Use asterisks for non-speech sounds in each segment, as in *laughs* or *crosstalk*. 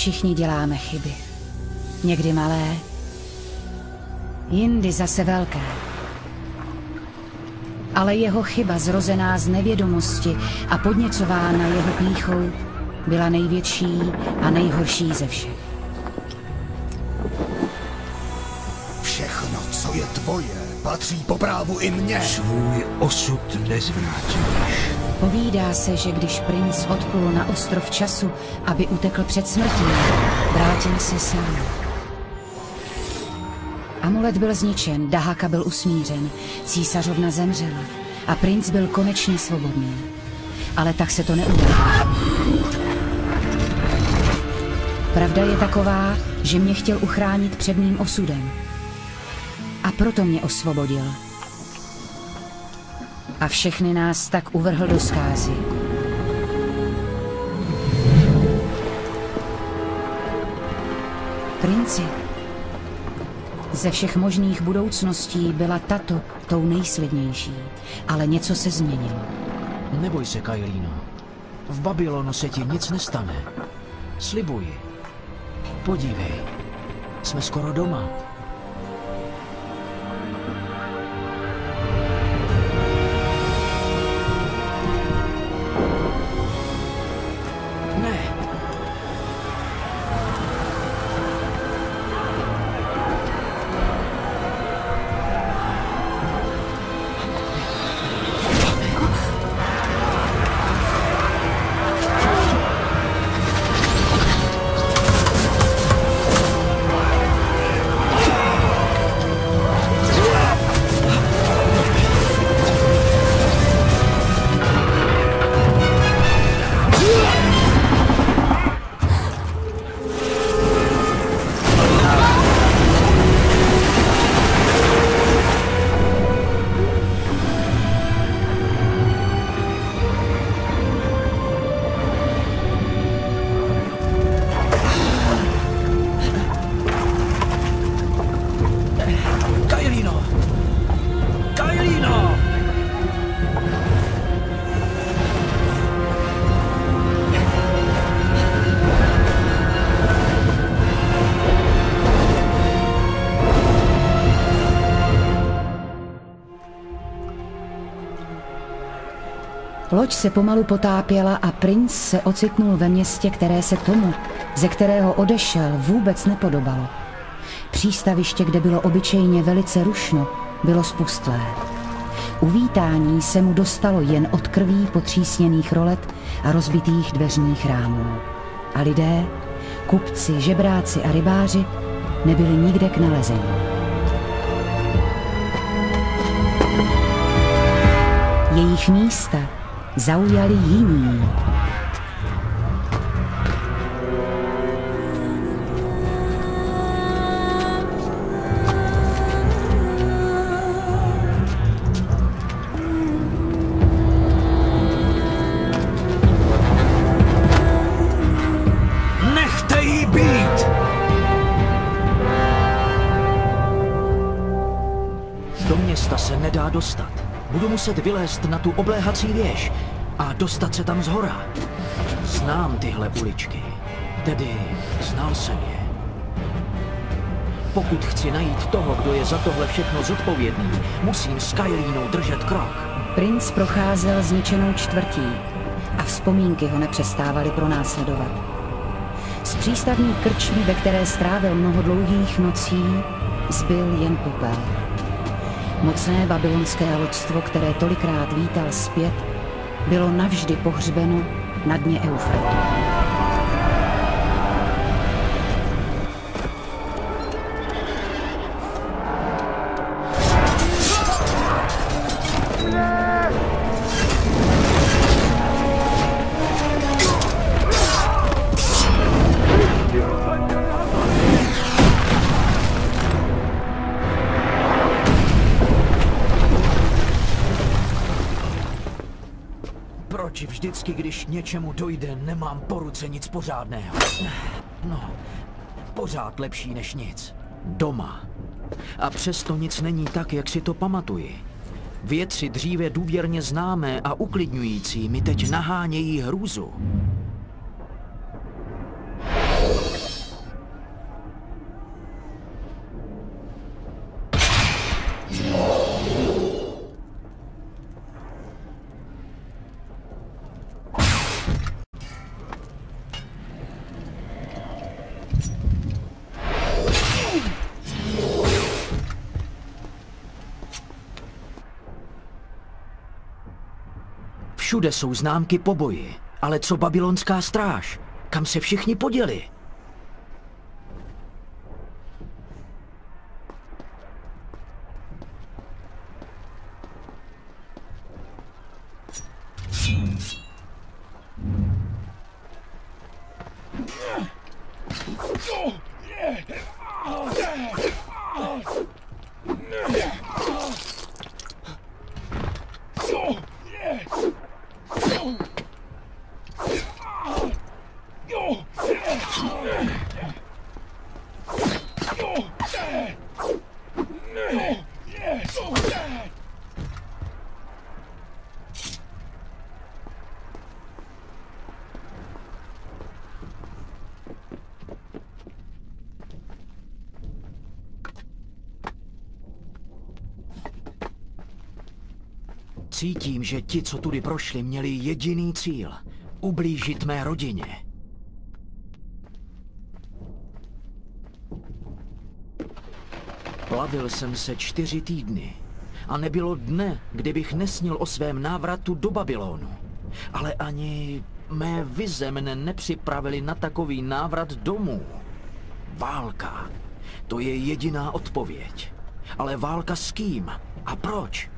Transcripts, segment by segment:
Všichni děláme chyby. Někdy malé, jindy zase velké. Ale jeho chyba zrozená z nevědomosti a podněcována jeho píchou byla největší a nejhorší ze všech. Všechno, co je tvoje, patří po právu i mně. Svůj osud nezvrátíš. Povídá se, že když princ odplul na ostrov času, aby utekl před smrtí, vrátil se sám. Amulet byl zničen, Dahaka byl usmířen, císařovna zemřela a princ byl konečně svobodný. Ale tak se to neudálo. Pravda je taková, že mě chtěl uchránit před mým osudem. A proto mě osvobodil. A všechny nás tak uvrhl do zkázy. Princi, ze všech možných budoucností byla tato tou nejslidnější, ale něco se změnilo. Neboj se, Kailíno. V Babylonu se ti nic nestane. Slibuji. Podívej, jsme skoro doma. Loď se pomalu potápěla a princ se ocitnul ve městě, které se tomu, ze kterého odešel, vůbec nepodobalo. Přístaviště, kde bylo obyčejně velice rušno, bylo spustlé. Uvítání se mu dostalo jen od krví potřísněných rolet a rozbitých dveřních rámů. A lidé, kupci, žebráci a rybáři nebyli nikde k nalezení. Jejich místa Zaujalijini. Muset vylézt na tu obléhací věž a dostat se tam z hora. Znám tyhle uličky. Tedy znal jsem je. Pokud chci najít toho, kdo je za tohle všechno zodpovědný, musím s Kailínou držet krok. Princ procházel zničenou čtvrtí a vzpomínky ho nepřestávaly pronásledovat. Z přístavní krčmy, ve které strávil mnoho dlouhých nocí, zbyl jen popel. Mocné babylonské loďstvo, které tolikrát vítal zpět, bylo navždy pohřbeno na dně Eufratu. Něčemu dojde, nemám po ruce nic pořádného? No, pořád lepší než nic. Doma. A přesto nic není tak, jak si to pamatuji. Věci dříve důvěrně známé a uklidňující mi teď nahánějí hrůzu. Všude jsou známky po boji, ale co babylonská stráž? Kam se všichni poděli? Cítím, že ti, co tudy prošli, měli jediný cíl. Ublížit mé rodině. Plavil jsem se čtyři týdny. A nebylo dne, kdybych nesnil o svém návratu do Babylonu. Ale ani mé vize mne nepřipravili na takový návrat domů. Válka. To je jediná odpověď. Ale válka s kým? A proč?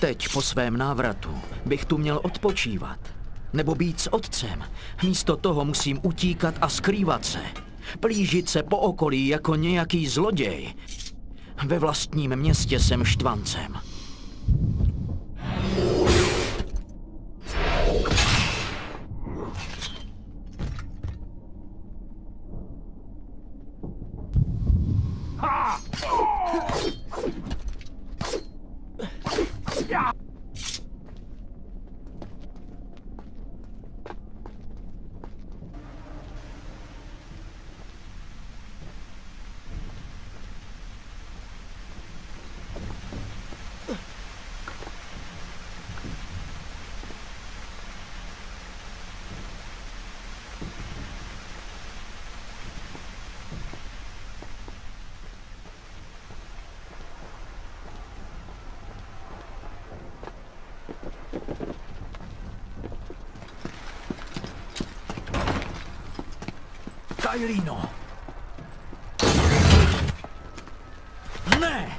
Teď po svém návratu bych tu měl odpočívat. Nebo být s otcem. Místo toho musím utíkat a skrývat se. Plížit se po okolí jako nějaký zloděj. Ve vlastním městě jsem štvancem. Kailino! Ne!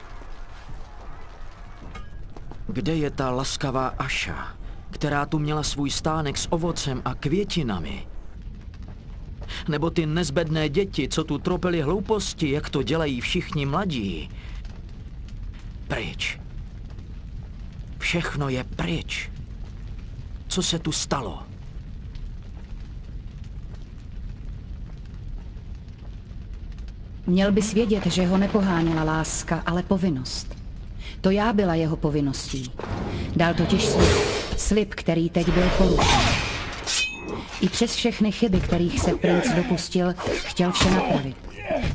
Kde je ta laskavá Aša, která tu měla svůj stánek s ovocem a květinami? Nebo ty nezbedné děti, co tu tropili hlouposti, jak to dělají všichni mladí? Pryč. Všechno je pryč. Co se tu stalo? Měl bys vědět, že ho nepoháněla láska, ale povinnost. To já byla jeho povinností. Dal totiž slib. Slib, který teď byl porušen. I přes všechny chyby, kterých se princ dopustil, chtěl vše napravit.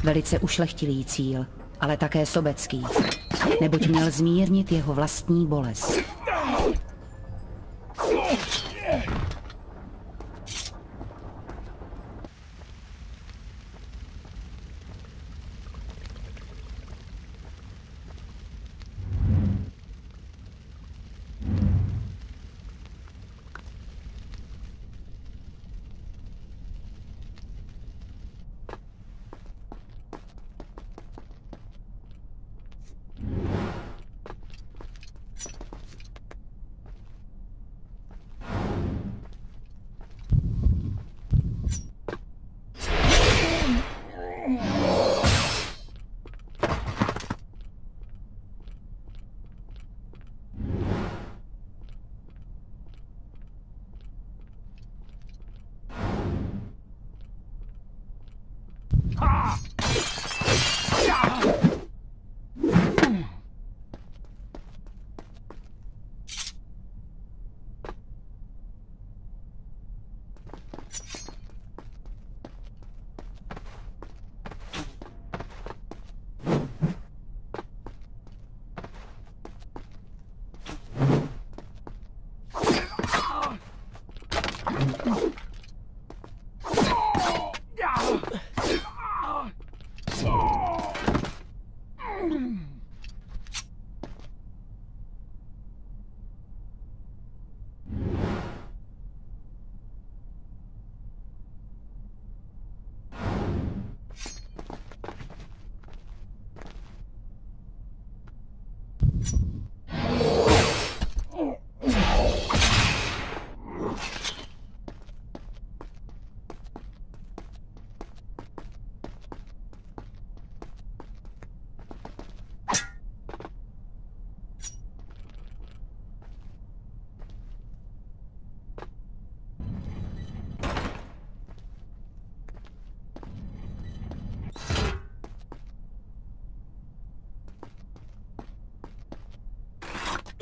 Velice ušlechtilý cíl, ale také sobecký. Neboť měl zmírnit jeho vlastní bolest.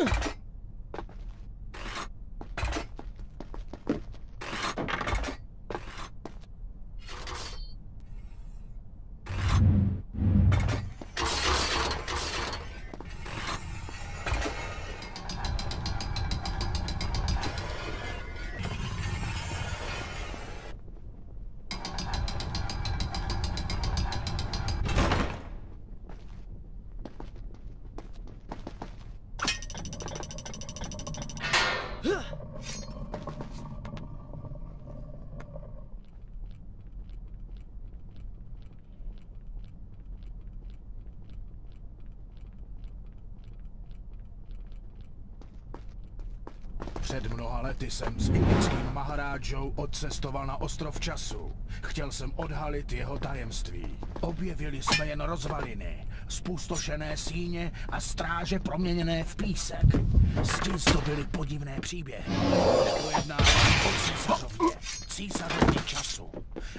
Ugh. Před mnoha lety jsem s indickým Maharádžou odcestoval na ostrov času. Chtěl jsem odhalit jeho tajemství. Objevili jsme jen rozvaliny, spustošené síně a stráže proměněné v písek. Tím to byly podivné příběhy. Pojednávání o císařovně, císařovně času.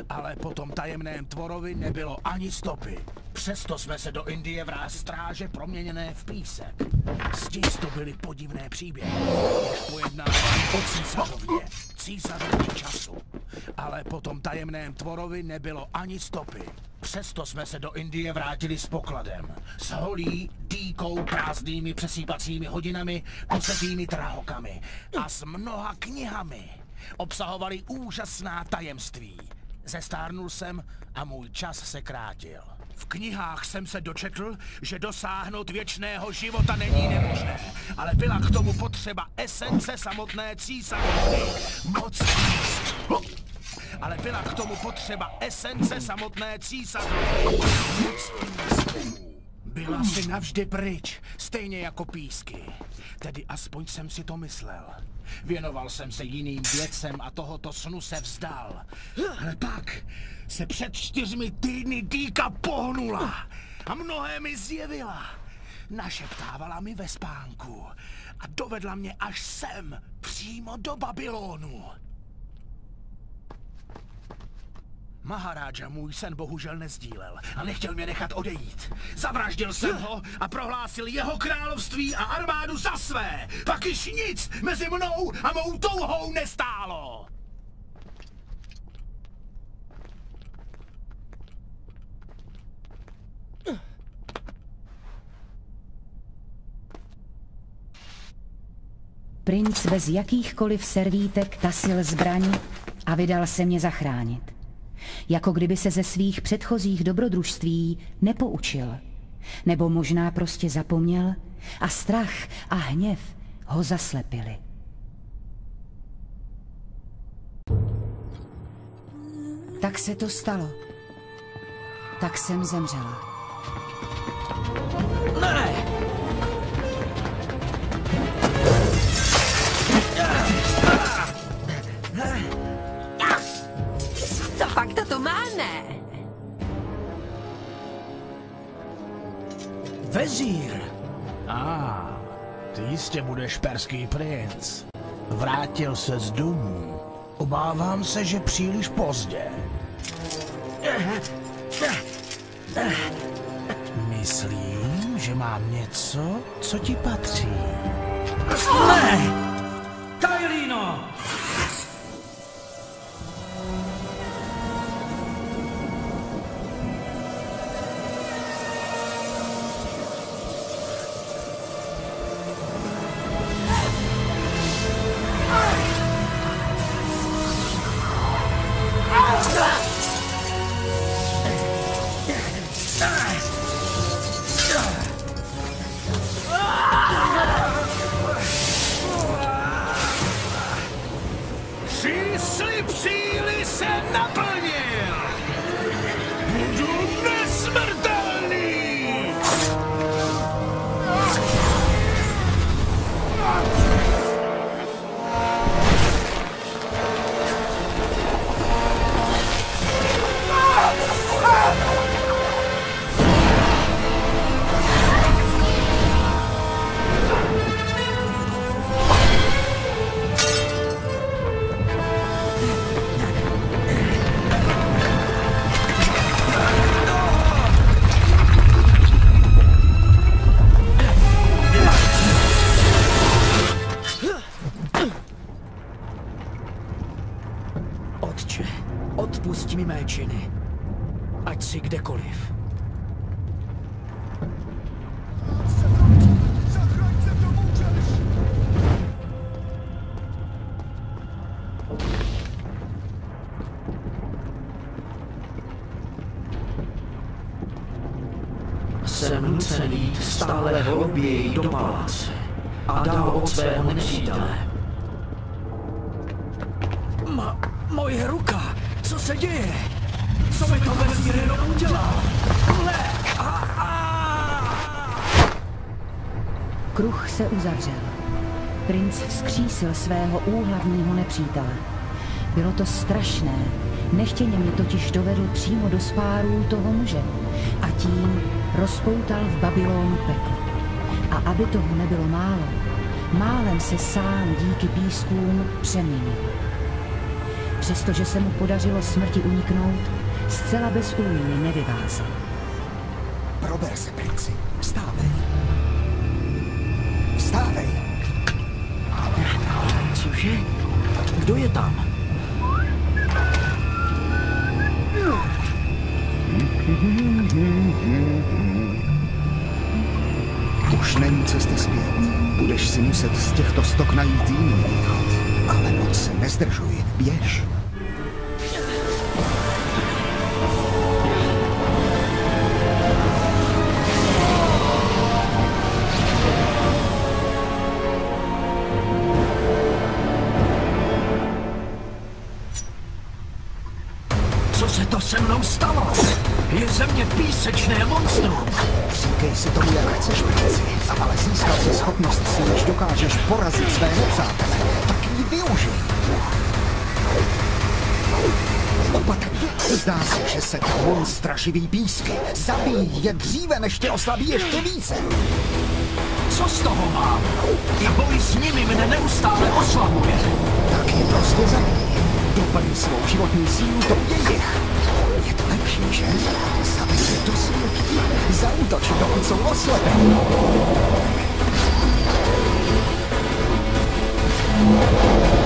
Ale po tom tajemném tvorovi nebylo ani stopy. Přesto jsme se do Indie vrát stráže proměněné v písek. Zdi to byly podivné příběhy, jež pojednávání o císařovně, císařovně času. Ale po tom tajemném tvorovi nebylo ani stopy. Přesto jsme se do Indie vrátili s pokladem. S holí, dýkou, prázdnými přesýpacími hodinami, posetými trahokami a s mnoha knihami. Obsahovali úžasná tajemství. Zestárnul jsem a můj čas se krátil. V knihách jsem se dočetl, že dosáhnout věčného života není nemožné, ale byla k tomu potřeba esence samotné císařovny. Moc ale byla k tomu potřeba esence samotné císařovny. Moc. Byla si navždy pryč, stejně jako písky. Tedy aspoň jsem si to myslel. Věnoval jsem se jiným věcem a tohoto snu se vzdal. Ale pak se před čtyřmi týdny dýka pohnula a mnohé mi zjevila. Našeptávala mi ve spánku a dovedla mě až sem, přímo do Babylonu. Maharáža můj sen bohužel nezdílel a nechtěl mě nechat odejít. Zavraždil jsem ho a prohlásil jeho království a armádu za své. Pak již nic mezi mnou a mou touhou nestálo. Princ bez jakýchkoliv servítek tasil zbraň a vydal se mě zachránit. Jako kdyby se ze svých předchozích dobrodružství nepoučil. Nebo možná prostě zapomněl a strach a hněv ho zaslepili. Tak se to stalo. Tak jsem zemřela. Ne! Pak to má, ne? Vezír! A, ah, ty jistě budeš perský princ. Vrátil se z domů. Obávám se, že příliš pozdě. Myslím, že mám něco, co ti patří. Ne! Vzkřísil svého úhlavního nepřítele. Bylo to strašné. Nechtěně mě totiž dovedl přímo do spárů toho muže a tím rozpoutal v Babylonu peklo. A aby toho nebylo málo, málem se sám díky pískům přeměnil. Přestože se mu podařilo smrti uniknout, zcela bez újmy nevyvázal. Prober se, princi. Vstávej. Tam? Už není cesty zpět. Budeš si muset z těchto stok najít jiný východ. Ale moc se nezdržuj. Běž. Se ta monstra živí písky. Zabij je dříve, než tě oslabí ještě více. Co z toho mám? I boj s nimi mne neustále oslabuje. Tak je prostě zabij. Doplň svou životní sílu do jejich. Je to lepší, že? Zabij je do světí. Zautoč, dokud jsou oslepení. Věděl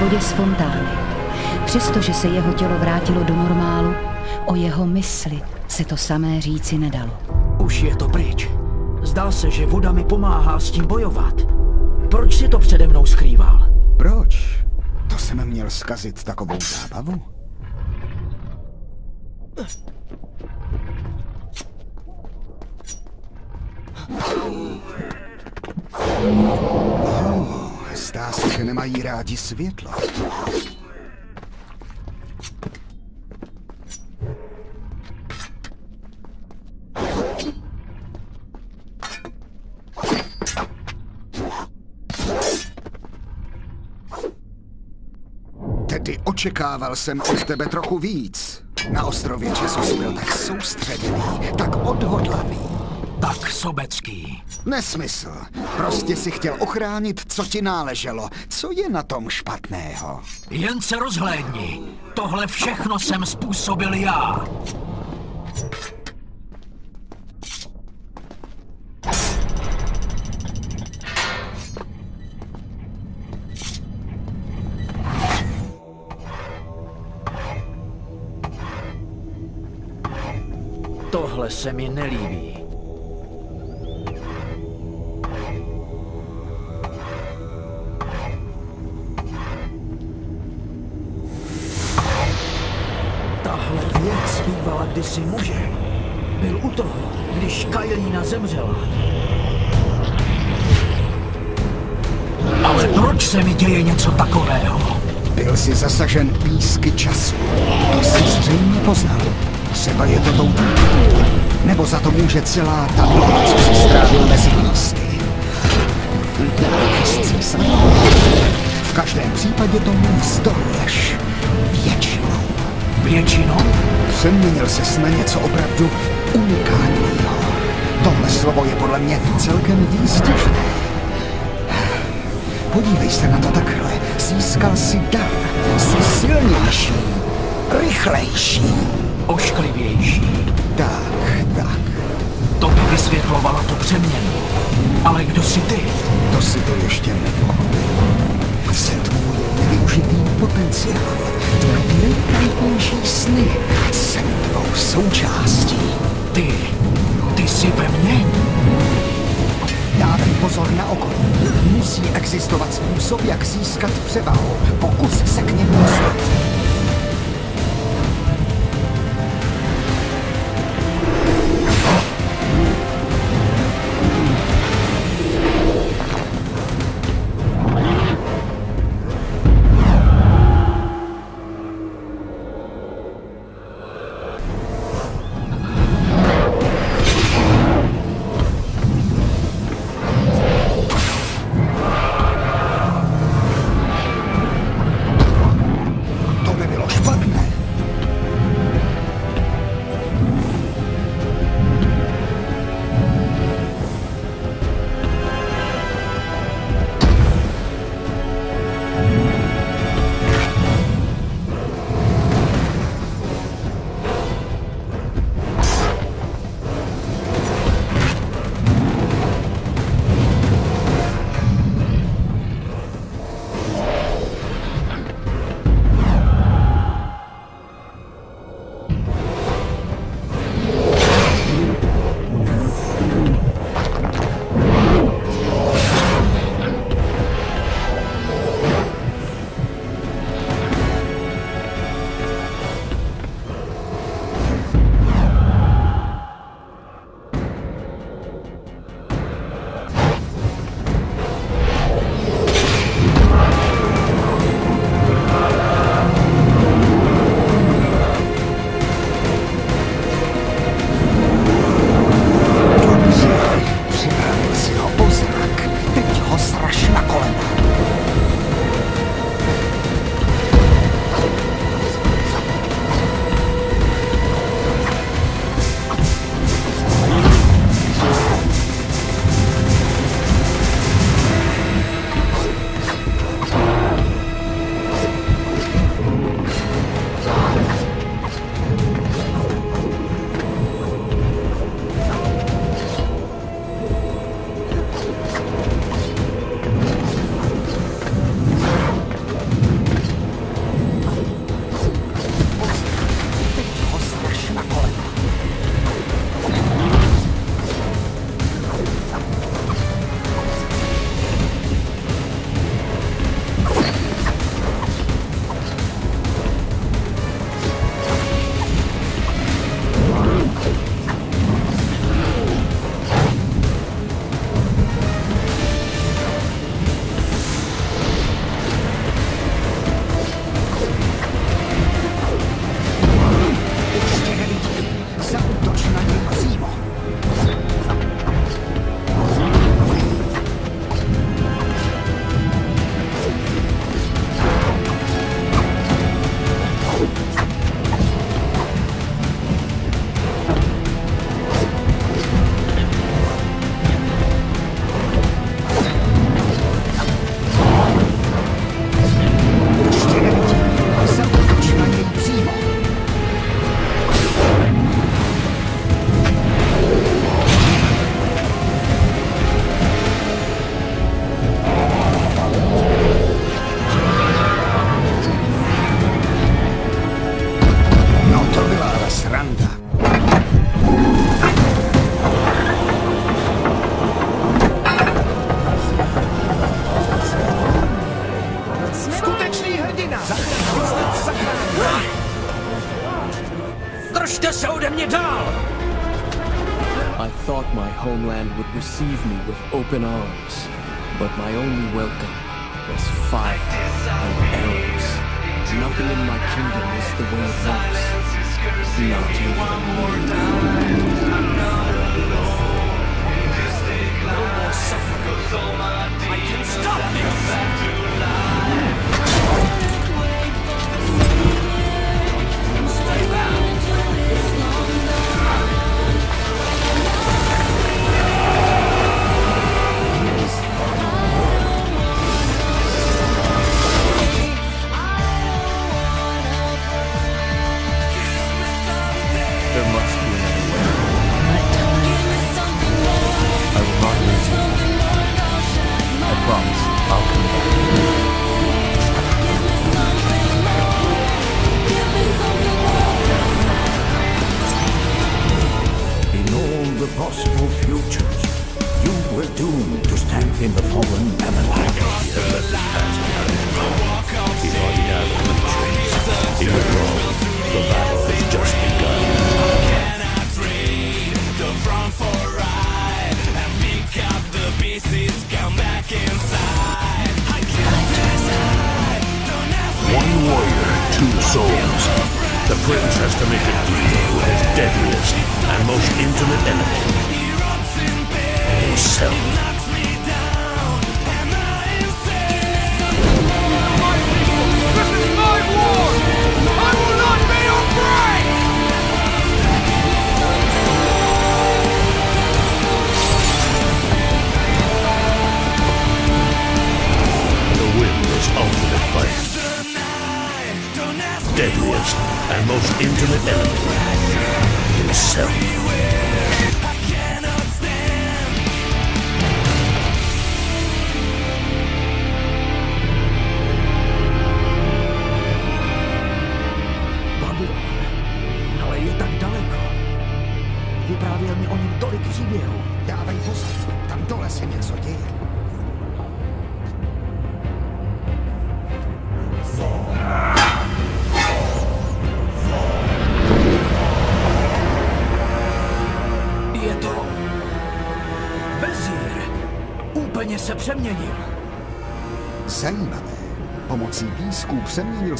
vodě z fontány. Přestože se jeho tělo vrátilo do normálu, o jeho mysli se to samé říci nedalo. Už je to pryč. Zdá se, že voda mi pomáhá s tím bojovat. Proč si to přede mnou skrýval? Proč? To jsem měl zkazit takovou zábavu? Rádi světlo. Kdy očekával jsem od tebe trochu víc. Na ostrově času jsi byl tak soustředěný, tak odhodlaný. Tak sobecký. Nesmysl. Prostě si chtěl ochránit, co ti náleželo. Co je na tom špatného? Jen se rozhlédni. Tohle všechno jsem způsobil já. Tohle se mi nelíbí. Zasažen písky času. To jsi zřejmě poznal. Třeba je to tou Nebo za to může celá ta doba, co jsi strávil mezi písky. V každém případě tomu vzdoruješ. Většinou. Většinou? Přeměnil ses na něco opravdu unikátního. Tohle slovo je podle mě celkem výstižné. Podívej se na to takhle. Získal si dar. Jsi silnější. Rychlejší. Ošklivější. Tak, tak. To by vysvětlovalo tu přeměnu. Ale kdo jsi ty? To si to ještě nepochopil. Jsem tvůj nevyužitý potenciál. Tvůj nejkrajnější sny. Jsem tvou součástí. Ty, ty jsi ve mně? Pozor na okolí. Musí existovat způsob, jak získat převahu. Pokus se k němu dostat. Open arms, but my only welcome was fire and arrows. Nothing in my kingdom is the way it was. Not even me. I can stop this!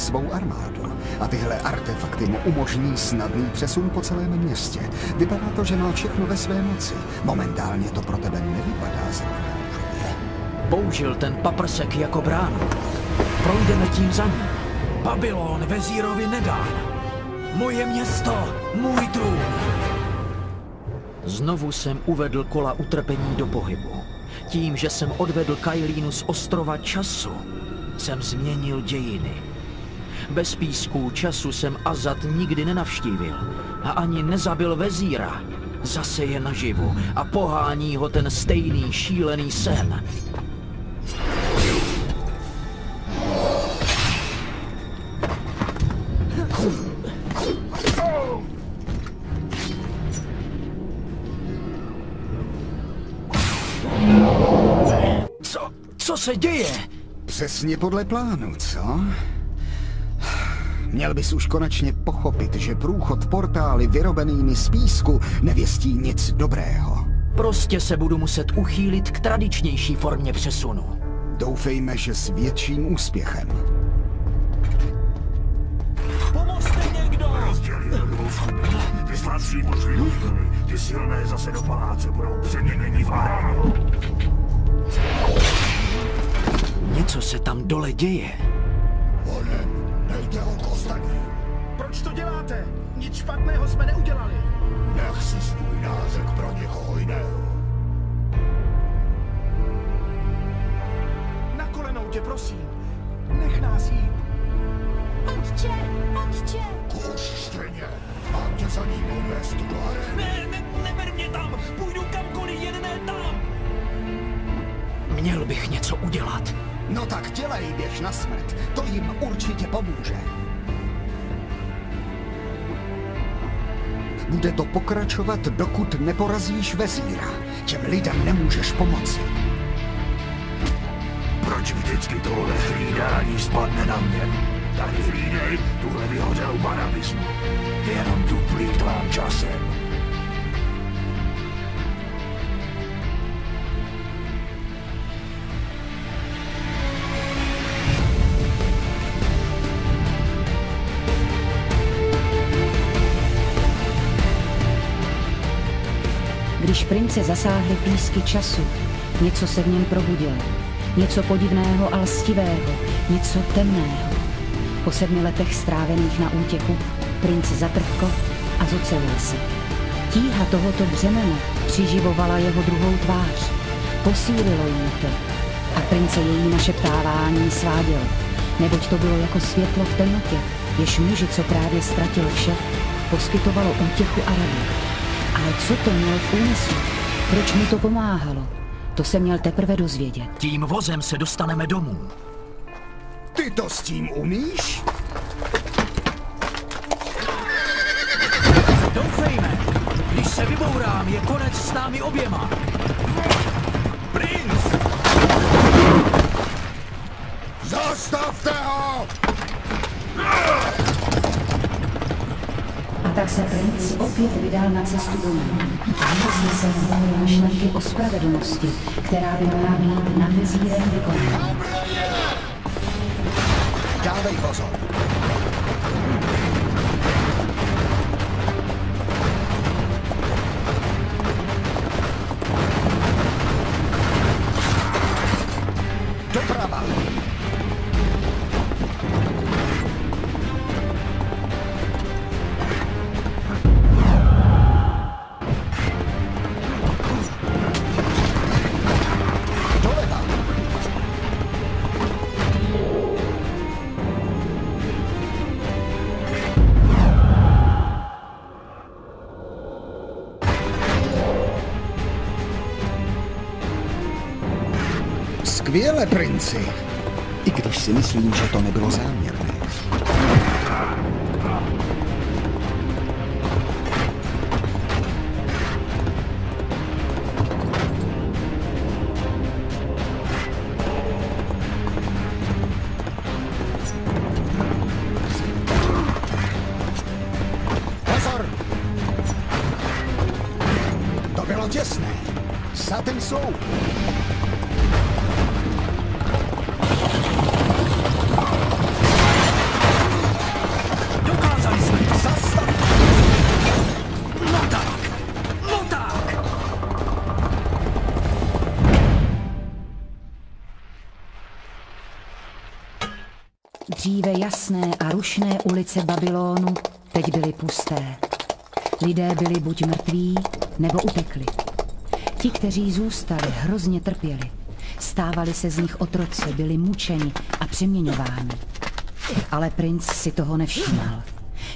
Svou armádu a tyhle artefakty mu umožní snadný přesun po celém městě. Vypadá to, že má všechno ve své moci. Momentálně to pro tebe nevypadá zrovna. Použil ten paprsek jako bránu. Projdeme tím za ním. Babylon vezírovi nedán. Moje město, můj trůn. Znovu jsem uvedl kola utrpení do pohybu. Tím, že jsem odvedl Kailínu z ostrova času, jsem změnil dějiny. Bez písků času jsem Azat nikdy nenavštívil a ani nezabil vezíra. Zase je naživu a pohání ho ten stejný šílený sen. Co, co se děje? Přesně podle plánu, co? Měl bys už konečně pochopit, že průchod portály vyrobenými z písku nevěstí nic dobrého. Prostě se budu muset uchýlit k tradičnější formě přesunu. Doufejme, že s větším úspěchem. Pomozte někdo! Rozdělí do dvou skupin. Ty slabší pošli do školy, ty silné zase do paláce budou přeměněni v arénu. Něco se tam dole děje. Proč to děláte? Nic špatného jsme neudělali. Nech si svůj nářek pro někoho jiného. Na kolenou tě prosím. Nech nás jít. Otče, otče! Kůž štěně. Mám tě za ním odvést do. Ne, ne, neber mě tam! Půjdu kamkoliv, jen ne tam! Měl bych něco udělat. No tak dělej, běž na smrt. To jim určitě pomůže. Bude to pokračovat, dokud neporazíš vezíra. Těm lidem nemůžeš pomoci. Proč vždycky tohle hlídání spadne na mě? Tady hlídej tuhle vyhořelou barabismu. Jenom tu plít plítvám časem. Když prince zasáhly písky času, něco se v něm probudilo. Něco podivného a lstivého, něco temného. Po sedmi letech strávených na útěku, princ zatrpkl a zocelil se. Tíha tohoto břemene přiživovala jeho druhou tvář. Posílilo jí to. A prince její našeptávání sváděl, neboť to bylo jako světlo v temnotě, jež muži, co právě ztratil vše, poskytovalo útěchu a radu. Ale co to měl v úmyslu? Proč mu to pomáhalo? To se měl teprve dozvědět. Tím vozem se dostaneme domů. Ty to s tím umíš? Doufejme, když se vybourám, je konec s námi oběma. Princ! Zastavte ho! A tak se princ opět vydal na cestu domů. Vždycky se zvolil myšlenky o spravedlnosti, která by měla být nad vezírem vykonána. Dávej pozor. Skvěle, princi. I když si myslím, že to nebylo záměrné. To bylo těsné. Za ten sloup. Dříve jasné a rušné ulice Babylonu teď byly pusté. Lidé byli buď mrtví, nebo utekli. Ti, kteří zůstali, hrozně trpěli. Stávali se z nich otroci, byli mučeni a přeměňováni. Ale princ si toho nevšímal.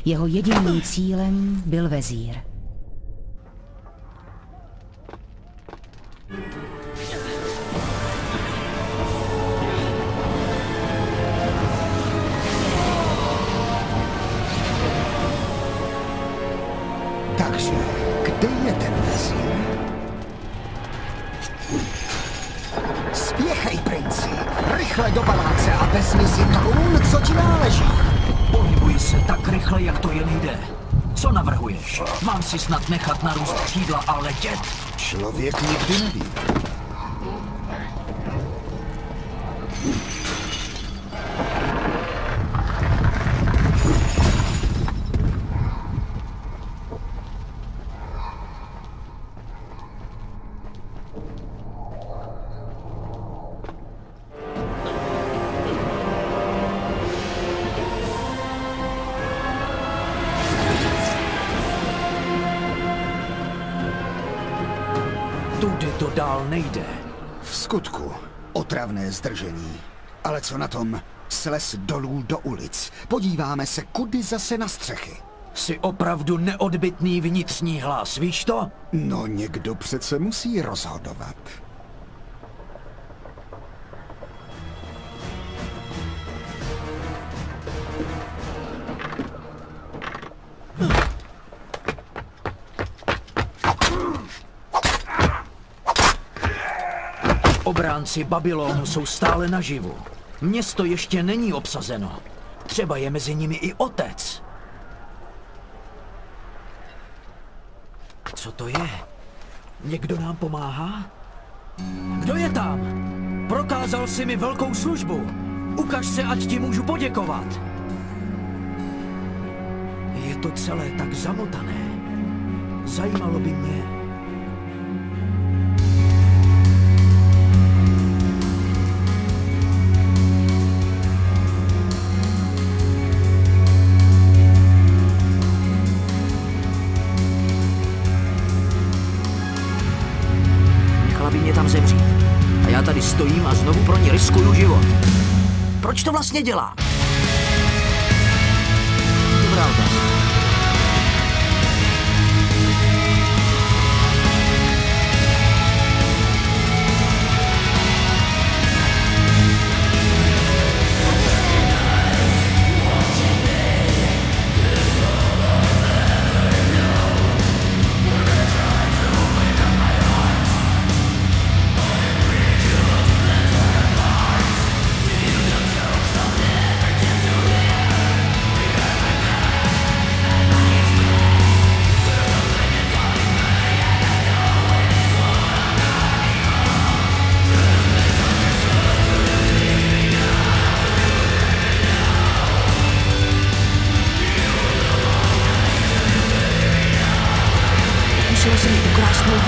Jeho jediným cílem byl vezír. Rychle do paláce a vezmi si trůn, co ti náleží! Pohybuj se tak rychle, jak to jen jde. Co navrhuješ? Mám si snad nechat narůst křídla a letět? Člověk nikdy neví. Otravné zdržení. Ale co na tom? Sles dolů do ulic. Podíváme se, kudy zase na střechy. Jsi opravdu neodbitný vnitřní hlas, víš to? No, někdo přece musí rozhodovat. Obránci Babylonu jsou stále naživu. Město ještě není obsazeno. Třeba je mezi nimi i otec. Co to je? Někdo nám pomáhá? Kdo je tam? Prokázal si mi velkou službu. Ukaž se, ať ti můžu poděkovat. Je to celé tak zamotané. Zajímalo by mě, Proč to vlastně dělá? Dobrá otázka. Pokusil jsem jí ukrást mou.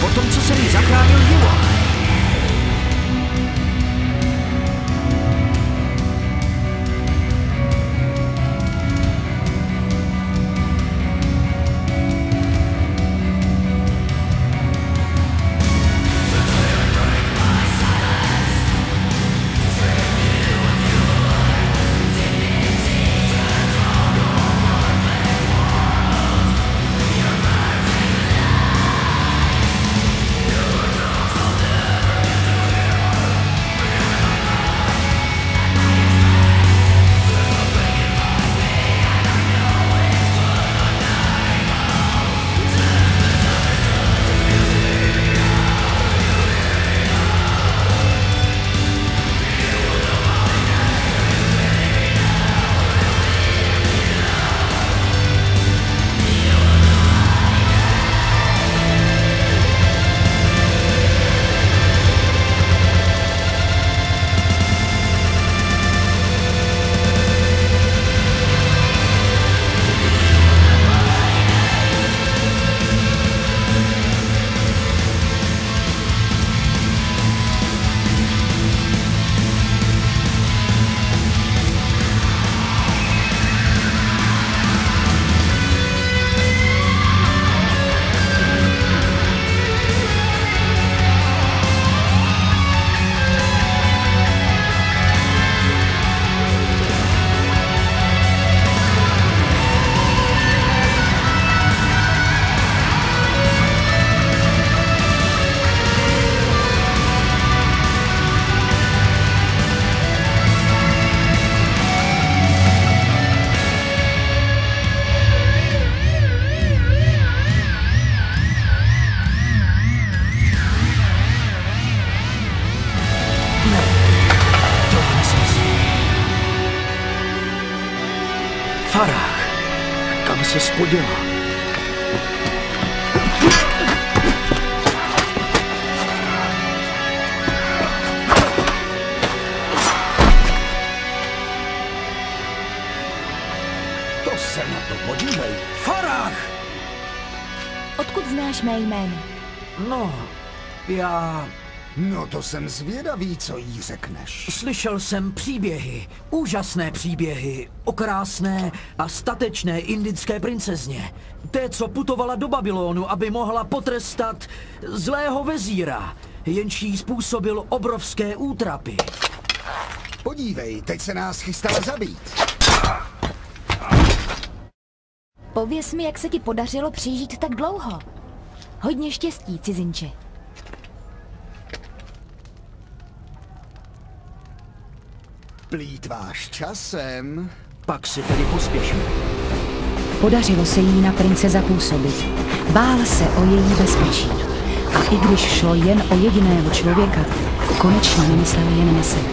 Potom, co jsem jí zachránil život. To jsem zvědavý, co jí řekneš. slyšel jsem příběhy, úžasné příběhy o krásné a statečné indické princezně. Té, co putovala do Babylonu, aby mohla potrestat zlého vezíra, jenž jí způsobil obrovské útrapy. Podívej, teď se nás chystala zabít. Pověz mi, jak se ti podařilo přežít tak dlouho. Hodně štěstí, cizinče. Plítváš časem. Pak si tedy pospěšme. Podařilo se jí na prince zapůsobit. Bál se o její bezpečí. A i když šlo jen o jediného člověka, konečně nemyslel jen na sebe.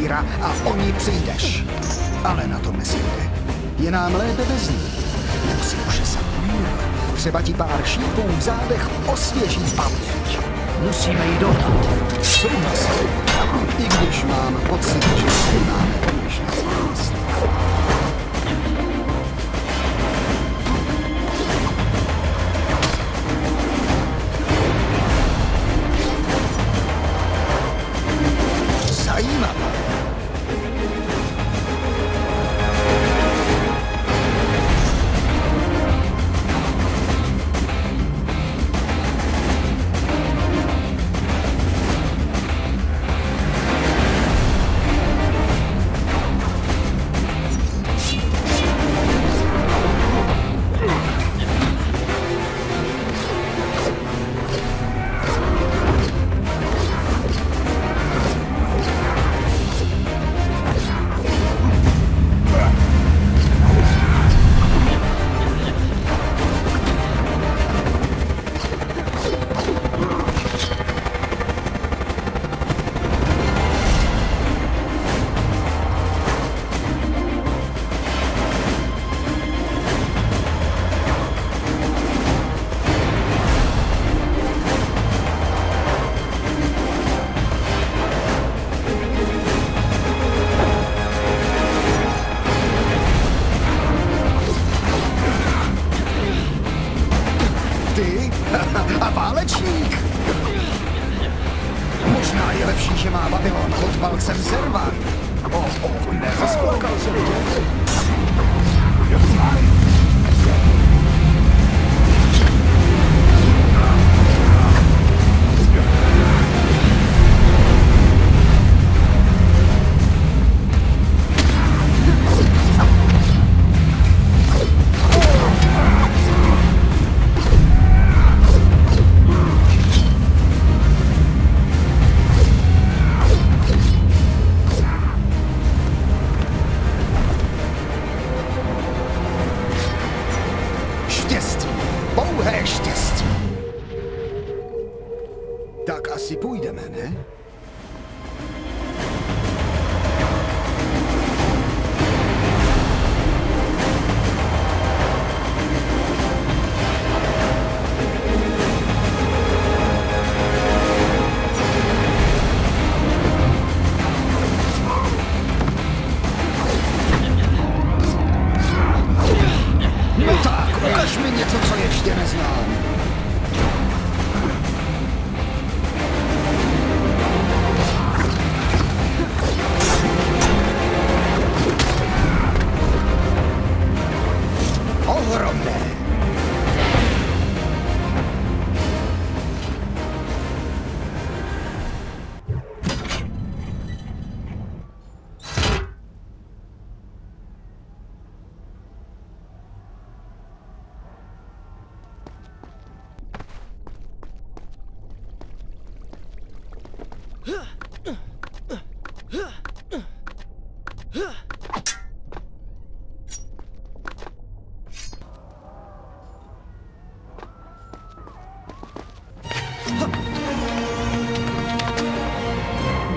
Vezíra a o ní přijdeš. Ale na to nesejde. Je nám lépe bez ní. Ošesat míl. Třeba ti pár šípů v zádech osvěží paměť. Musíme jí dohnat. Souhlasím. I když mám pocit, že se máme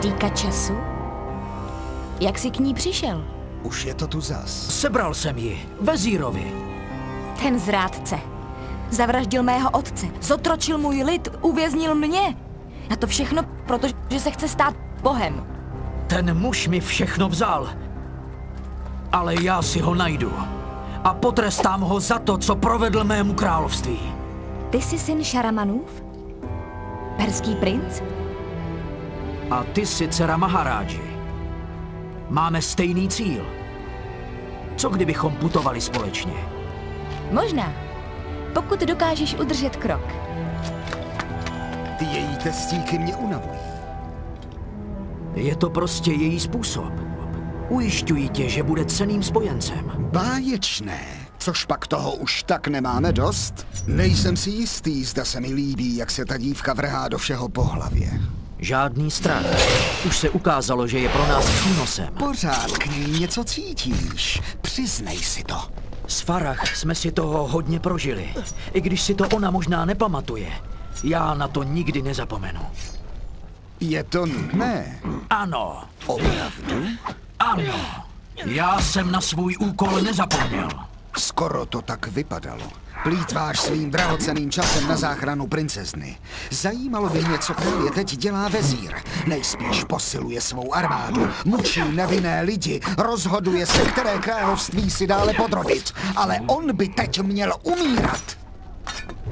Dýka času? Jak jsi k ní přišel? Už je to tu zas. Sebral jsem ji. Vezírovi. Ten zrádce. Zavraždil mého otce, zotročil můj lid, uvěznil mě. A to všechno, protože se chce stát bohem. Ten muž mi všechno vzal. Ale já si ho najdu. A potrestám ho za to, co provedl mému království. Ty jsi syn Šaramanův? Perský princ? A ty si dcera Maharáži. Máme stejný cíl. Co kdybychom putovali společně? Možná. Pokud dokážeš udržet krok. Ty její testíky mě unavují. Je to prostě její způsob. Ujišťuji tě, že bude ceným spojencem. Báječné. Což pak toho už tak nemáme dost? Nejsem si jistý, zda se mi líbí, jak se ta dívka vrhá do všeho po hlavě. Žádný strach. Už se ukázalo, že je pro nás přínosem. Pořád k ní něco cítíš. Přiznej si to. S Farah jsme si toho hodně prožili. I když si to ona možná nepamatuje. Já na to nikdy nezapomenu. Je to nutné. Ano, Opravdu? ano. Já jsem na svůj úkol nezapomněl. Skoro to tak vypadalo. Plítváš svým drahoceným časem na záchranu princezny. Zajímalo by mě, co právě teď dělá vezír. Nejspíš posiluje svou armádu, mučí nevinné lidi, rozhoduje se, které království si dále podrobit. Ale on by teď měl umírat.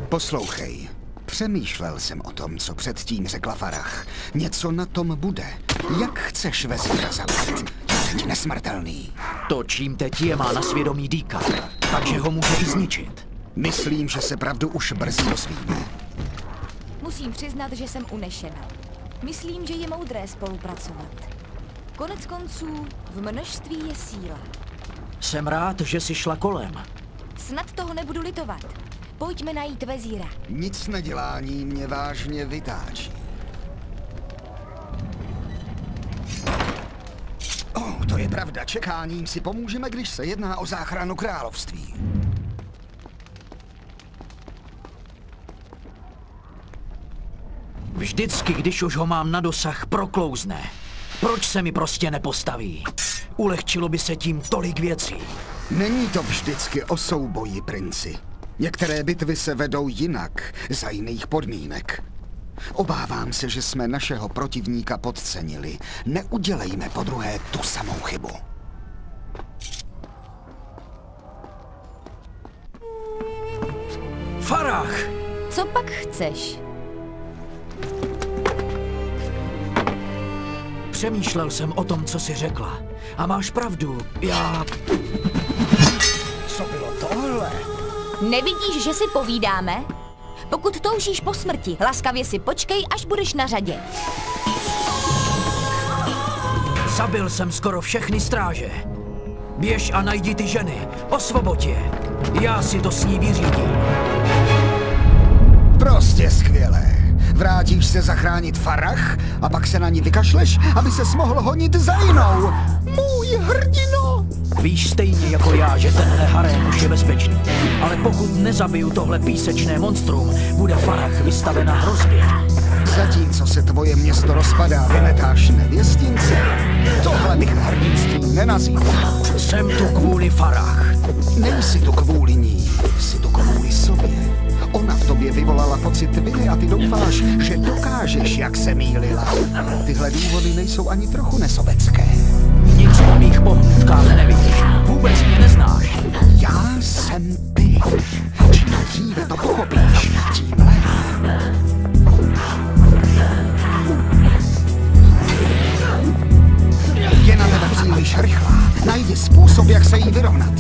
Poslouchej. Přemýšlel jsem o tom, co předtím řekla Farah. Něco na tom bude. Jak chceš vezíra zabít? Je teď nesmrtelný. To, čím teď je, má na svědomí Dýka, takže ho může i zničit. Myslím, že se pravdu už brzy dozvíme. Musím přiznat, že jsem unešena. Myslím, že je moudré spolupracovat. Konec konců, v množství je síla. Jsem rád, že si šla kolem. Snad toho nebudu litovat. Pojďme najít vezíra. Nic nedělání mě vážně vytáčí. Oh, to je pravda. Čekáním si pomůžeme, když se jedná o záchranu království. Vždycky, když už ho mám na dosah, proklouzne. Proč se mi prostě nepostaví? Ulehčilo by se tím tolik věcí. Není to vždycky o souboji, princi. Některé bitvy se vedou jinak, za jiných podmínek. Obávám se, že jsme našeho protivníka podcenili. Neudělejme po druhé tu samou chybu. Farah! Co pak chceš? Přemýšlel jsem o tom, co jsi řekla. A máš pravdu, já... Co bylo tohle? Nevidíš, že si povídáme? Pokud toužíš po smrti, laskavě si počkej, až budeš na řadě. Zabil jsem skoro všechny stráže. Běž a najdi ty ženy. Osvoboď je. Já si to s ní vyřídím. Prostě skvělé. Vrátíš se zachránit Farach a pak se na ní vykašleš, aby se mohl honit za jinou. Můj hrdino! Víš stejně jako já, že tenhle harém už je bezpečný. Ale pokud nezabiju tohle písečné monstrum, bude Farah vystavena hrozbě. Zatímco se tvoje město rozpadá, vymetáš nevěstince. Tohle bych hrdinství nenazýval. Jsem tu kvůli Farah. Nejsi tu kvůli ní, jsi tu kvůli sobě. Ona v tobě vyvolala pocit viny a ty doufáš, že dokážeš, jak se mýlila. Tyhle důvody nejsou ani trochu nesobecké. Nic o mých pohnutkách nevíš. Vůbec mě neznáš. Já jsem ty. Čím dříve to pochopíš, tím lépe. Je na tebe příliš rychlá. Najdi způsob, jak se jí vyrovnat.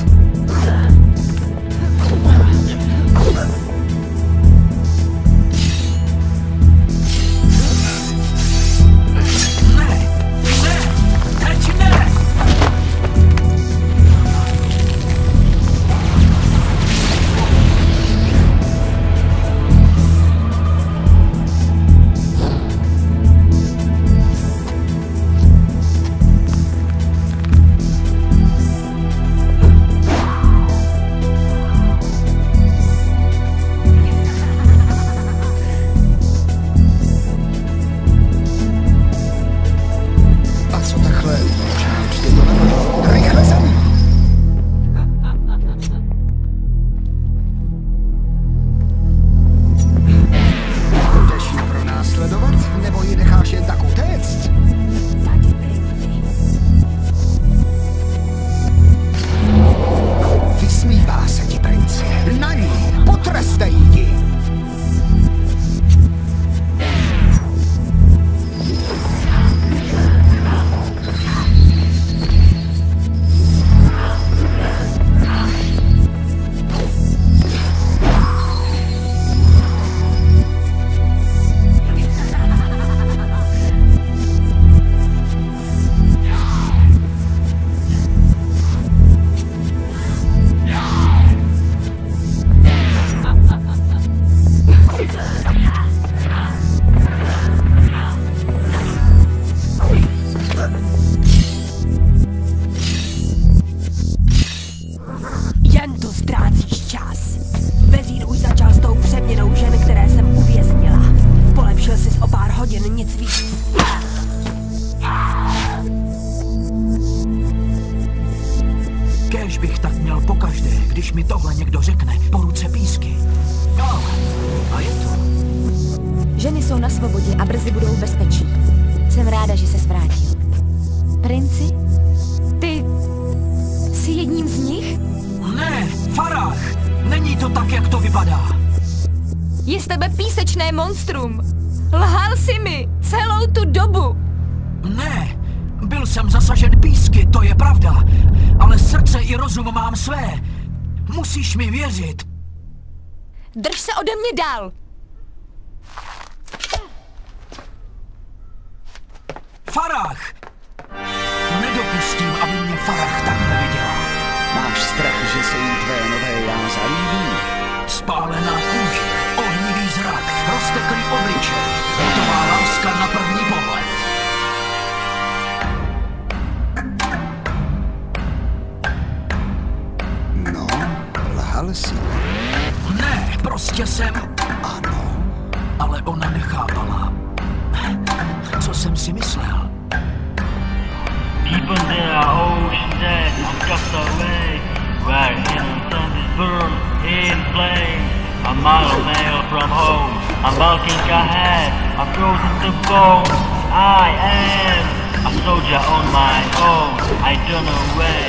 A mail from home, I'm bulking ahead, I'm frozen to bone. I am a soldier on my own, I turn away,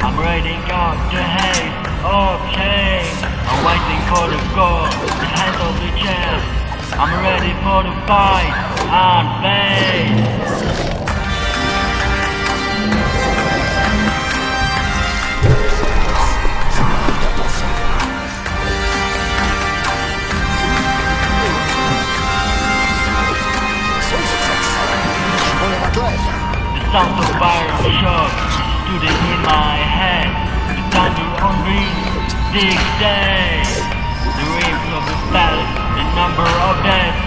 I'm riding out the haze of shame. I'm waiting for the goal, the hand of the chest. I'm ready for the fight and face. Sound of fire shock stood in my head. The thunder on wings, this day. The waves of the palace, the number of deaths.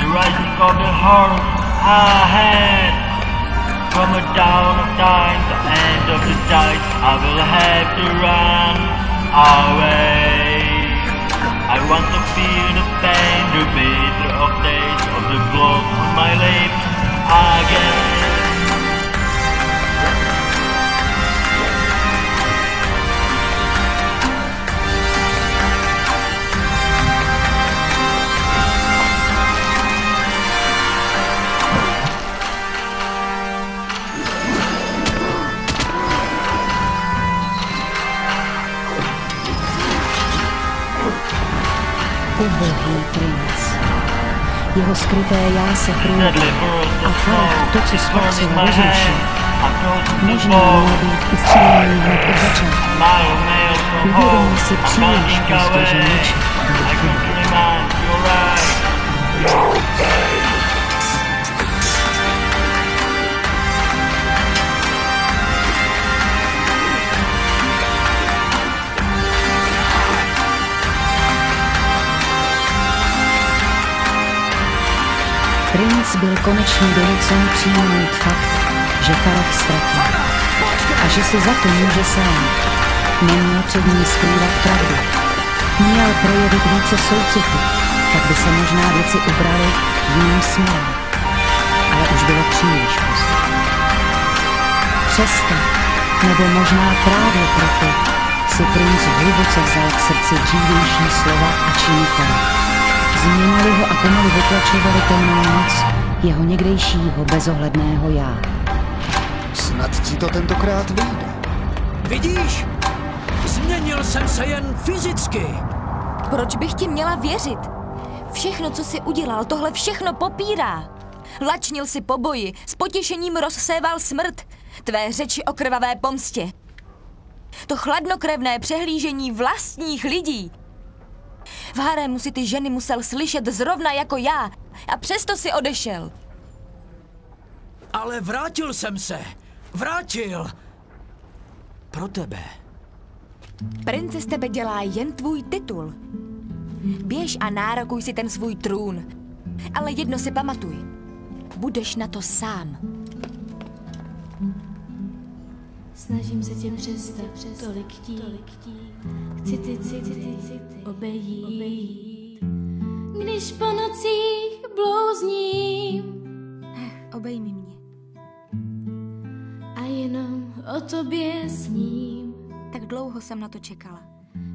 The rising of the horns ahead. From a dawn of time, the end of the tide, I will have to run away. I want to feel the pain, the bitter of taste of the blood on my lips again. Jeho skryté já se burst a Farah to, co spatřil, to Možná měl být upřímný hned od začátku. Uvědomil si příliš prostě, že mlčet byl I Princ byl konečně donucen přijmout fakt, že Farah ztratil a že si za to může sám. Neměl před ním skrývat pravdu. Měl projevit více soucitu, tak by se možná věci ubraly jiným směrem. Ale už bylo příliš pozdě. Přesto, nebo možná právě proto, si princ hluboce vzal k srdci dřívější slova a činy Farah. Změnili ho a pomalu vytlačovali temnou moc jeho někdejšího bezohledného já. Snad ti to tentokrát vyjde. Vidíš? Změnil jsem se jen fyzicky. Proč bych ti měla věřit? Všechno, co jsi udělal, tohle všechno popírá. Lačnil si po boji, s potěšením rozséval smrt. Tvé řeči o krvavé pomstě. To chladnokrevné přehlížení vlastních lidí. V harému si ty ženy musel slyšet zrovna jako já a přesto si odešel. Ale vrátil jsem se. Vrátil. Pro tebe. Prince z tebe dělá jen tvůj titul. Běž a nárokuj si ten svůj trůn. Ale jedno si pamatuj. Budeš na to sám. Snažím se tě přestat tolik chtít. Chci ty city obejít. Když po nocích blouzním, obejmi mě. A jenom o tobě sním. Tak dlouho jsem na to čekala.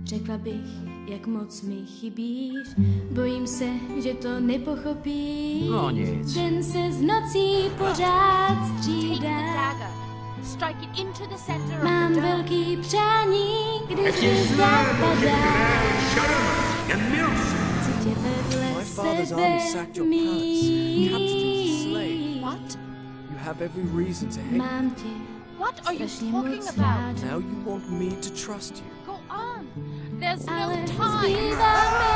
Řekla bych, jak moc mi chybíš. Bojím se, že to nepochopíš. No nic. Den se z nocí pořád střídá. Strike it into the center of Mám the dome. velký přání, když hvězda padá. Chci tě My father's army sacked your palace, captured you as a slave. What? You have every reason to hate Mám tě What are you talking about? rád. Now you want me to trust you. Go on. There's Ale no time. zbývá mi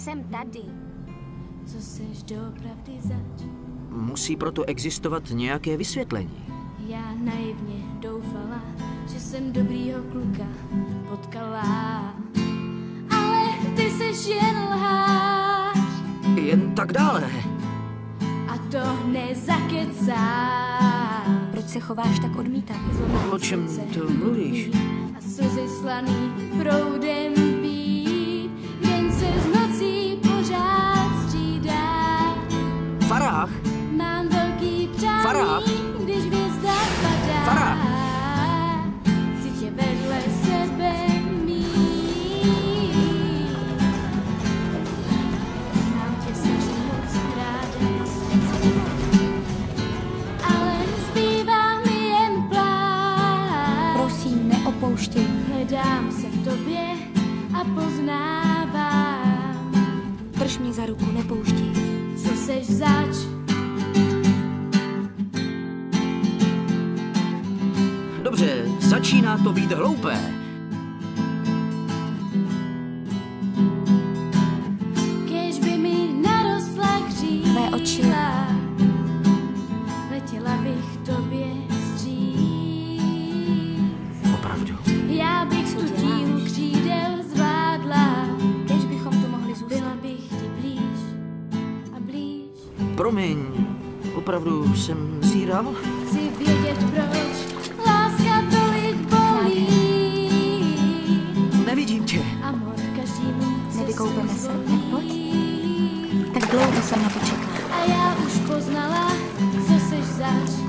Jsem tady. co seš doopravdy zač. Musí proto existovat nějaké vysvětlení. Já naivně doufala, že jsem dobrýho kluka potkala. Ale ty seš jen lhář Jen tak dále. a to nezakecá. Proč se chováš tak odmítavě? O čem to mluvíš? A slzy slaný proudem jen nocí pořád střídá. Farách? Mám velký přání, Farah? když hvězda padá. Farah? Chci tě vedle sebe mít. Mám tě strašně moc ráda. Ale zbývá mi jen plán. Prosím, neopouštěj. Hledám se v tobě a poznávám, Drž mě za ruku, nepouštěj. co seš zač. Dobře, začíná to být hloupé. Kež by mi narostla křídla. Tvé oči. Promiň, opravdu jsem zíral? Chci vědět, proč láska tolik bolí. Nevidím tě. Amor každému Nevykoupeme se, tak pojď. Tak dlouho jsem na to čekala. A já už poznala, co seš zač.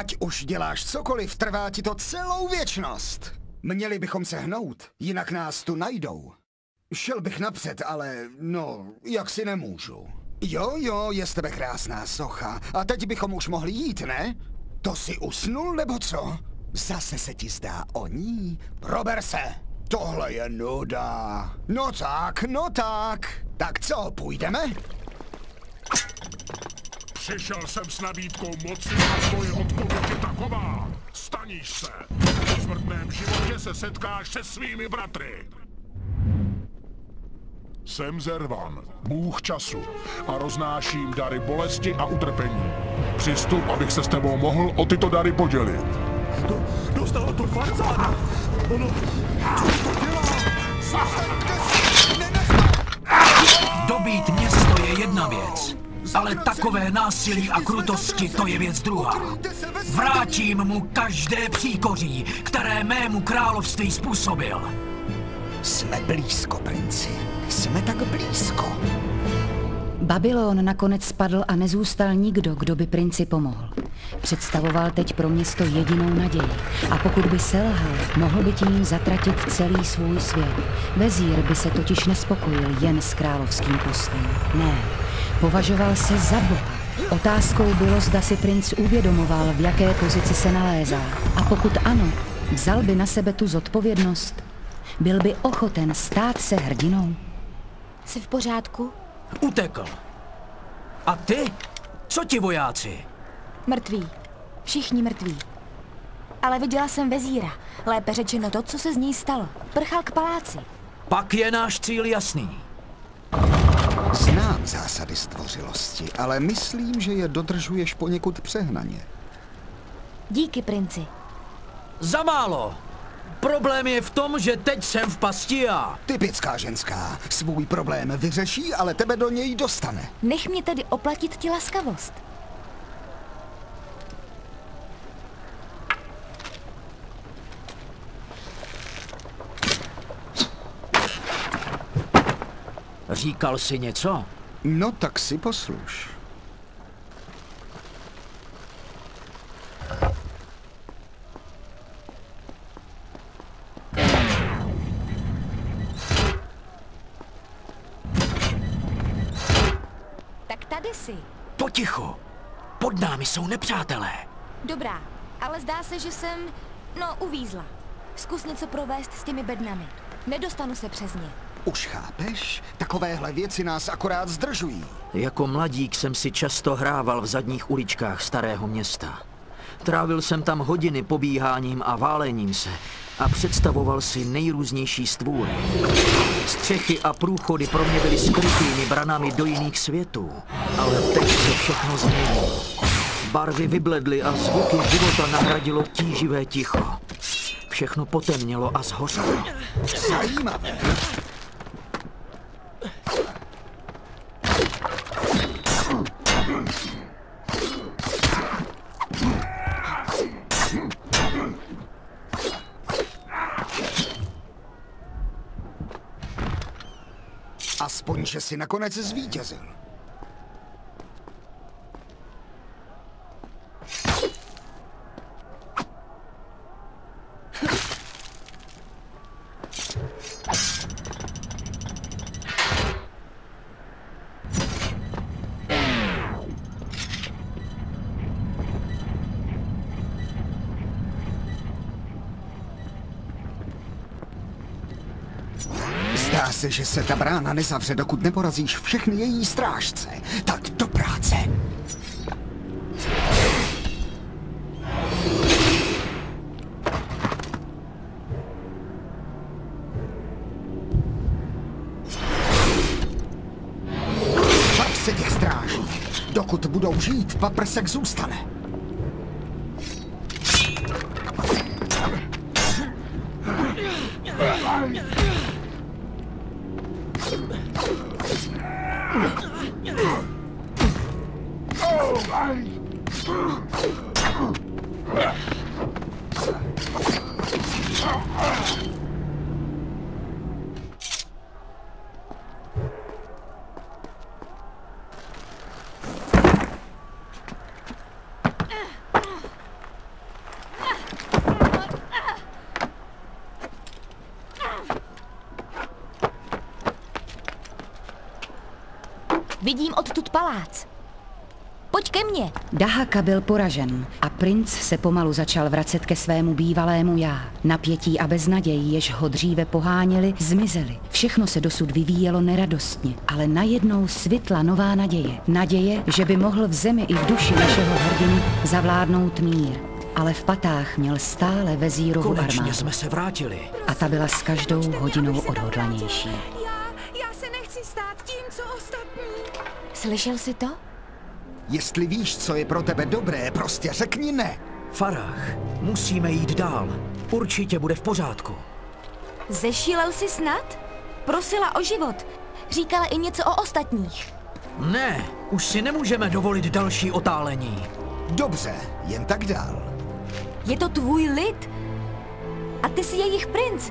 Ať už děláš cokoliv, trvá ti to celou věčnost. Měli bychom se hnout, jinak nás tu najdou. Šel bych napřed, ale no, jak si nemůžu. Jo, jo, je z tebe krásná socha. A teď bychom už mohli jít, ne? To si usnul, nebo co? Zase se ti zdá o ní? Prober se! Tohle je nuda. No tak, no tak. Tak co, půjdeme? Přišel jsem s nabídkou moci a tvoje odpověď je taková. Staníš se. V smrtném životě se setkáš se svými bratry. Jsem Zervan, bůh času a roznáším dary bolesti a utrpení. Přistup, abych se s tebou mohl o tyto dary podělit. Dostala to farcána! Ono... Co to dělá? Dobít město je jedna věc, ale takové násilí a krutosti to je věc druhá. Vrátím mu každé příkoří, které mému království způsobil. Jsme blízko, princi. Jsme tak blízko. Babylon nakonec spadl a nezůstal nikdo, kdo by princi pomohl. Představoval teď pro město jedinou naději. A pokud by selhal, mohl by tím zatratit celý svůj svět. Vezír by se totiž nespokojil jen s královským postem. Ne, považoval se za boha. Otázkou bylo, zda si princ uvědomoval, v jaké pozici se nalézá. A pokud ano, vzal by na sebe tu zodpovědnost. Byl by ochoten stát se hrdinou. Jsi v pořádku? Utekl. A ty? Co ti vojáci? Mrtví. Všichni mrtví. Ale viděla jsem vezíra. Lépe řečeno to, co se z ní stalo. Prchal k paláci. Pak je náš cíl jasný. Znám zásady stvořilosti, ale myslím, že je dodržuješ poněkud přehnaně. Díky, princi. Za málo. Problém je v tom, že teď jsem v pasti já. Typická ženská. Svůj problém vyřeší, ale tebe do něj dostane. Nech mě tedy oplatit ti laskavost. Říkal jsi něco? No tak si posluš. Tak tady si. Potichu. Pod námi jsou nepřátelé. Dobrá, ale zdá se, že jsem, no, uvízla. Zkus něco provést s těmi bednami. Nedostanu se přes ně. Už chápeš? Takovéhle věci nás akorát zdržují. Jako mladík jsem si často hrával v zadních uličkách starého města. Trávil jsem tam hodiny pobíháním a válením se a představoval si nejrůznější stvůry. Střechy a průchody pro mě byly skrytými branami do jiných světů. Ale teď se všechno změnilo. Barvy vybledly a zvuky života nahradilo tíživé ticho. Všechno potemnělo a zhořelo. Zajímavé. Aspoň, že si nakonec zvítězil. Zdá se, že se ta brána nezavře, dokud neporazíš všechny její strážce. Tak do práce. Zbav se těch stráží. Dokud budou žít, paprsek zůstane. Vidím odtud palác. Pojď ke mně. Dahaka byl poražen a princ se pomalu začal vracet ke svému bývalému já. Napětí a beznaději, jež ho dříve poháněli, zmizely. Všechno se dosud vyvíjelo neradostně, ale najednou svitla nová naděje. Naděje, že by mohl v zemi i v duši našeho hrdiny zavládnout mír. Ale v patách měl stále vezírovu Konečně armádu. jsme se vrátili. A ta byla s každou hodinou odhodlanější. Já se nechci stát tím, co ostatní. Slyšel jsi to? Jestli víš, co je pro tebe dobré, prostě řekni ne. Farah, musíme jít dál. Určitě bude v pořádku. Zešílel jsi snad? Prosila o život. Říkala i něco o ostatních. Ne, už si nemůžeme dovolit další otálení. Dobře, jen tak dál. Je to tvůj lid. A ty jsi jejich princ.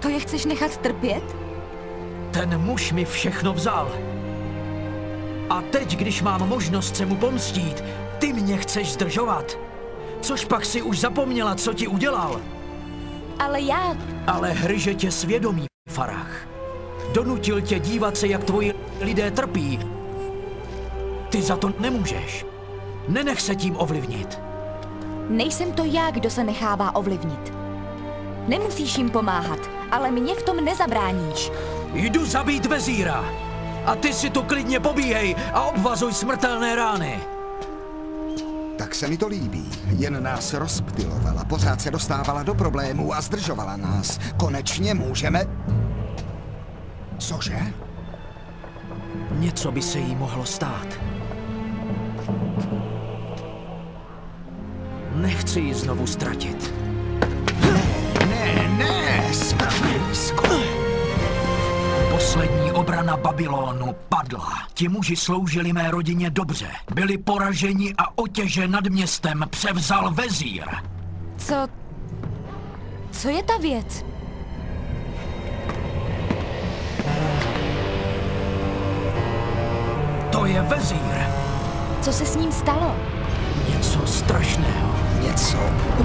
To je chceš nechat trpět? Ten muž mi všechno vzal. A teď, když mám možnost se mu pomstít, ty mě chceš zdržovat. Což pak si už zapomněla, co ti udělal. Ale já... Ale hryže tě svědomí, Farah. Donutil tě dívat se, jak tvoji lidé trpí. Ty za to nemůžeš. Nenech se tím ovlivnit. Nejsem to já, kdo se nechává ovlivnit. Nemusíš jim pomáhat, ale mě v tom nezabráníš. Jdu zabít vezíra. A ty si tu klidně pobíhej a obvazuj smrtelné rány. Tak se mi to líbí. Jen nás rozptylovala, pořád se dostávala do problémů a zdržovala nás. Konečně můžeme... Cože? Něco by se jí mohlo stát. Nechci ji znovu ztratit. Ne, ne, smrtlísko. Poslední obrana Babylonu padla. Ti muži sloužili mé rodině dobře. Byli poraženi a otěže nad městem převzal vezír. Co... Co je ta věc? To je vezír. Co se s ním stalo? Něco strašného. Něco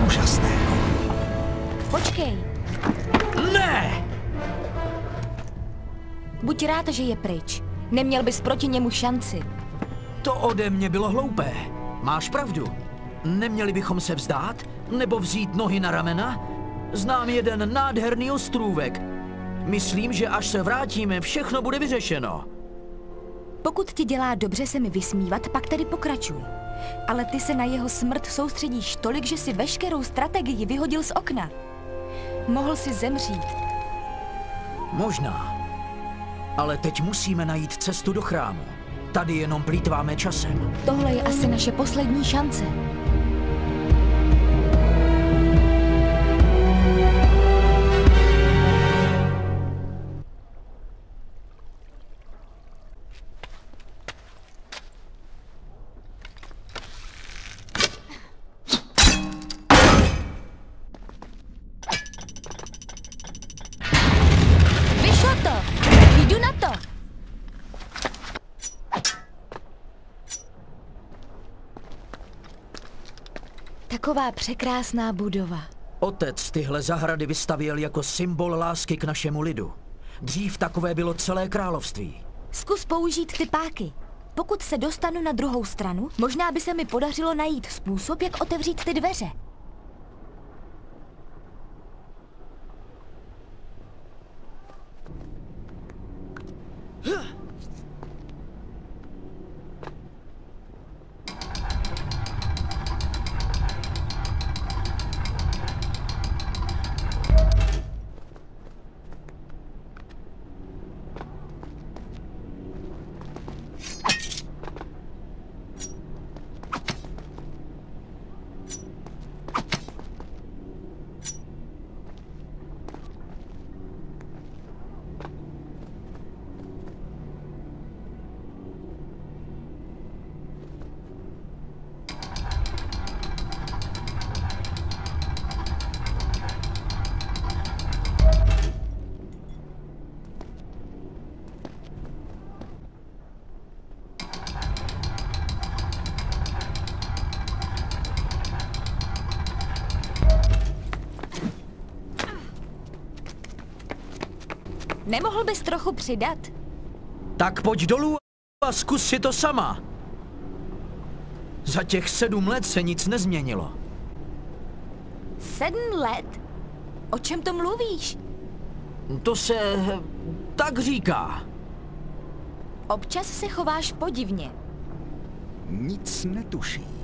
úžasného. Počkej, Ne! Buď rád, že je pryč. Neměl bys proti němu šanci. To ode mě bylo hloupé. Máš pravdu. Neměli bychom se vzdát? Nebo vzít nohy na ramena? Znám jeden nádherný ostrůvek. Myslím, že až se vrátíme, všechno bude vyřešeno. Pokud ti dělá dobře se mi vysmívat, pak tedy pokračuj. Ale ty se na jeho smrt soustředíš tolik, že si veškerou strategii vyhodil z okna. Mohl si zemřít. Možná. Ale teď musíme najít cestu do chrámu. Tady jenom plítváme časem. Tohle je asi naše poslední šance. Taková překrásná budova. Otec tyhle zahrady vystavěl jako symbol lásky k našemu lidu. Dřív takové bylo celé království. Zkus použít ty páky. Pokud se dostanu na druhou stranu, možná by se mi podařilo najít způsob, jak otevřít ty dveře. Nemohl bys trochu přidat? Tak pojď dolů a zkus si to sama. Za těch sedm let se nic nezměnilo. Sedm let? O čem to mluvíš? To se tak říká. Občas se chováš podivně. Nic netuší.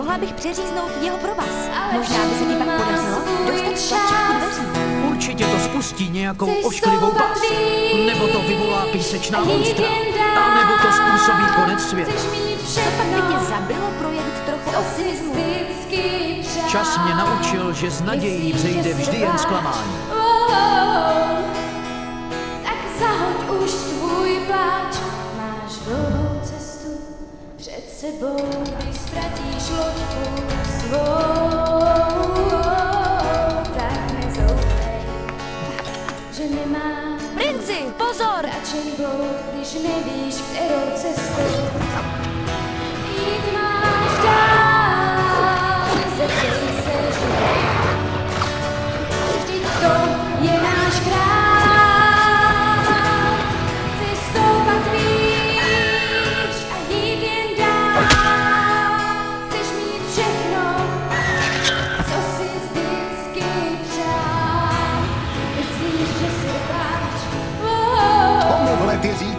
Mohla bych přeříznout jeho provaz. Možná by se ti pak podařilo dostat tlačítku dveří. Určitě to spustí nějakou ošklivou pás. Nebo to vyvolá písečná monstra. A nebo to způsobí konec světa. Co pak by tě zabilo projevit trochu optimismu? Čas mě naučil, že z nadějí vzejde vždy jen zklamání. Tak zahoď už svůj pláč. Máš dlouhou cestu před sebou, Princi, pozor! Radšej bloud, když nevíš, kterou cestou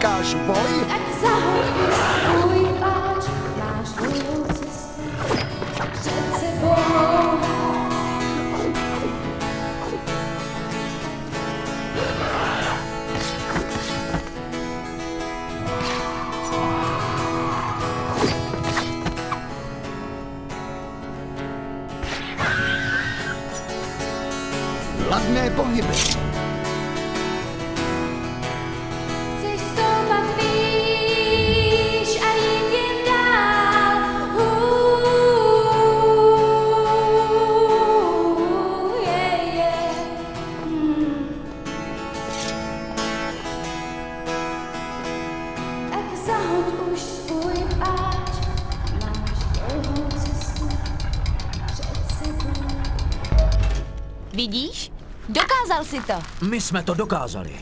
cachebol My jsme to dokázali.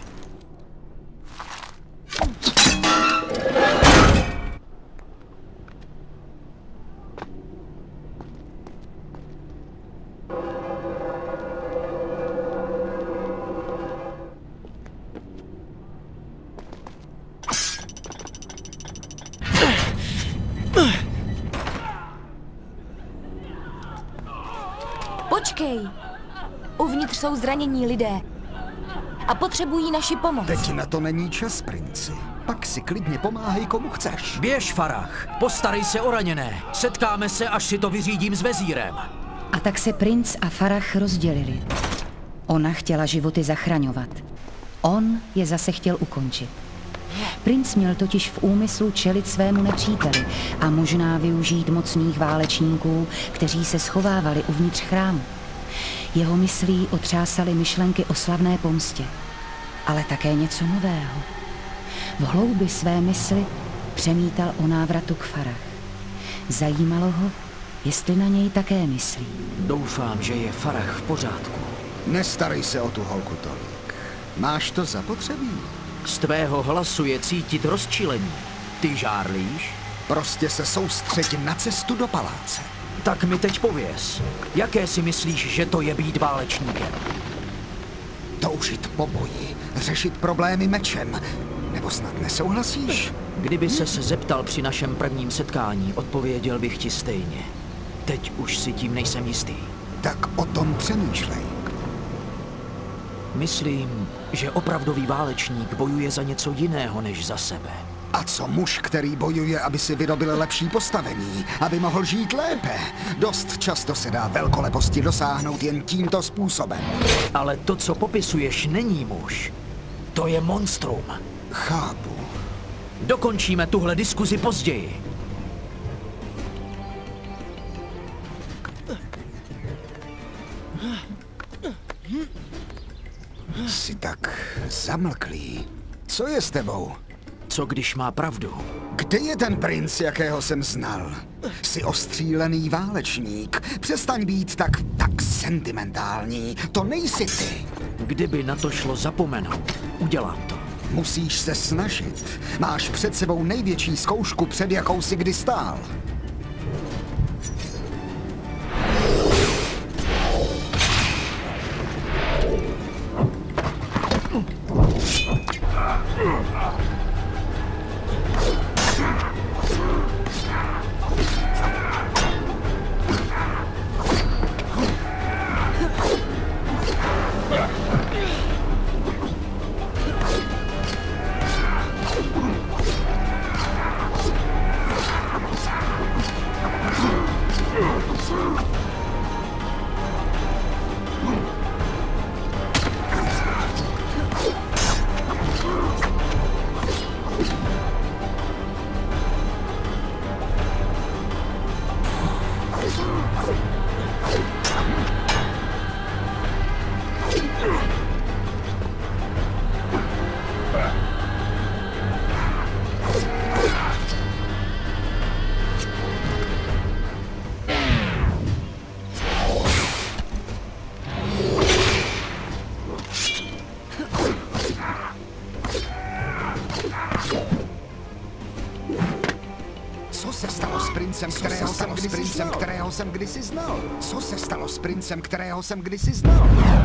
Počkej. Uvnitř jsou zranění lidé. A potřebují naši pomoc. Teď na to není čas, princi. Pak si klidně pomáhej, komu chceš. Běž, Farah. Postarej se o raněné. Setkáme se, až si to vyřídím s vezírem. A tak se princ a Farah rozdělili. Ona chtěla životy zachraňovat. On je zase chtěl ukončit. Princ měl totiž v úmyslu čelit svému nepříteli a možná využít mocných válečníků, kteří se schovávali uvnitř chrámu. Jeho myslí otřásaly myšlenky o slavné pomstě, ale také něco nového. V hloubi své mysli přemítal o návratu k Farah. Zajímalo ho, jestli na něj také myslí. Doufám, že je Farah v pořádku. Nestarej se o tu holku tolik. Máš to zapotřebí. Z tvého hlasu je cítit rozčilení. Ty žárlíš? Prostě se soustřeď na cestu do paláce. Tak mi teď pověz, jaké si myslíš, že to je být válečníkem? Toužit po boji, řešit problémy mečem. Nebo snad nesouhlasíš? Kdyby se zeptal při našem prvním setkání, odpověděl bych ti stejně. Teď už si tím nejsem jistý. Tak o tom přemýšlej. Myslím, že opravdový válečník bojuje za něco jiného než za sebe. A co muž, který bojuje, aby si vyrobil lepší postavení, aby mohl žít lépe? Dost často se dá velkoleposti dosáhnout jen tímto způsobem. Ale to, co popisuješ, není muž. To je monstrum. Chápu. Dokončíme tuhle diskuzi později. Jsi tak zamlklý. Co je s tebou? Co když má pravdu? Kde je ten princ, jakého jsem znal? Jsi ostřílený válečník. Přestaň být tak, tak sentimentální. To nejsi ty. Kdyby na to šlo zapomenout, udělám to. Musíš se snažit. Máš před sebou největší zkoušku, před jakou si kdy stál. Kterého jsem kdysi znal? Co se stalo s princem, kterého jsem kdysi znal?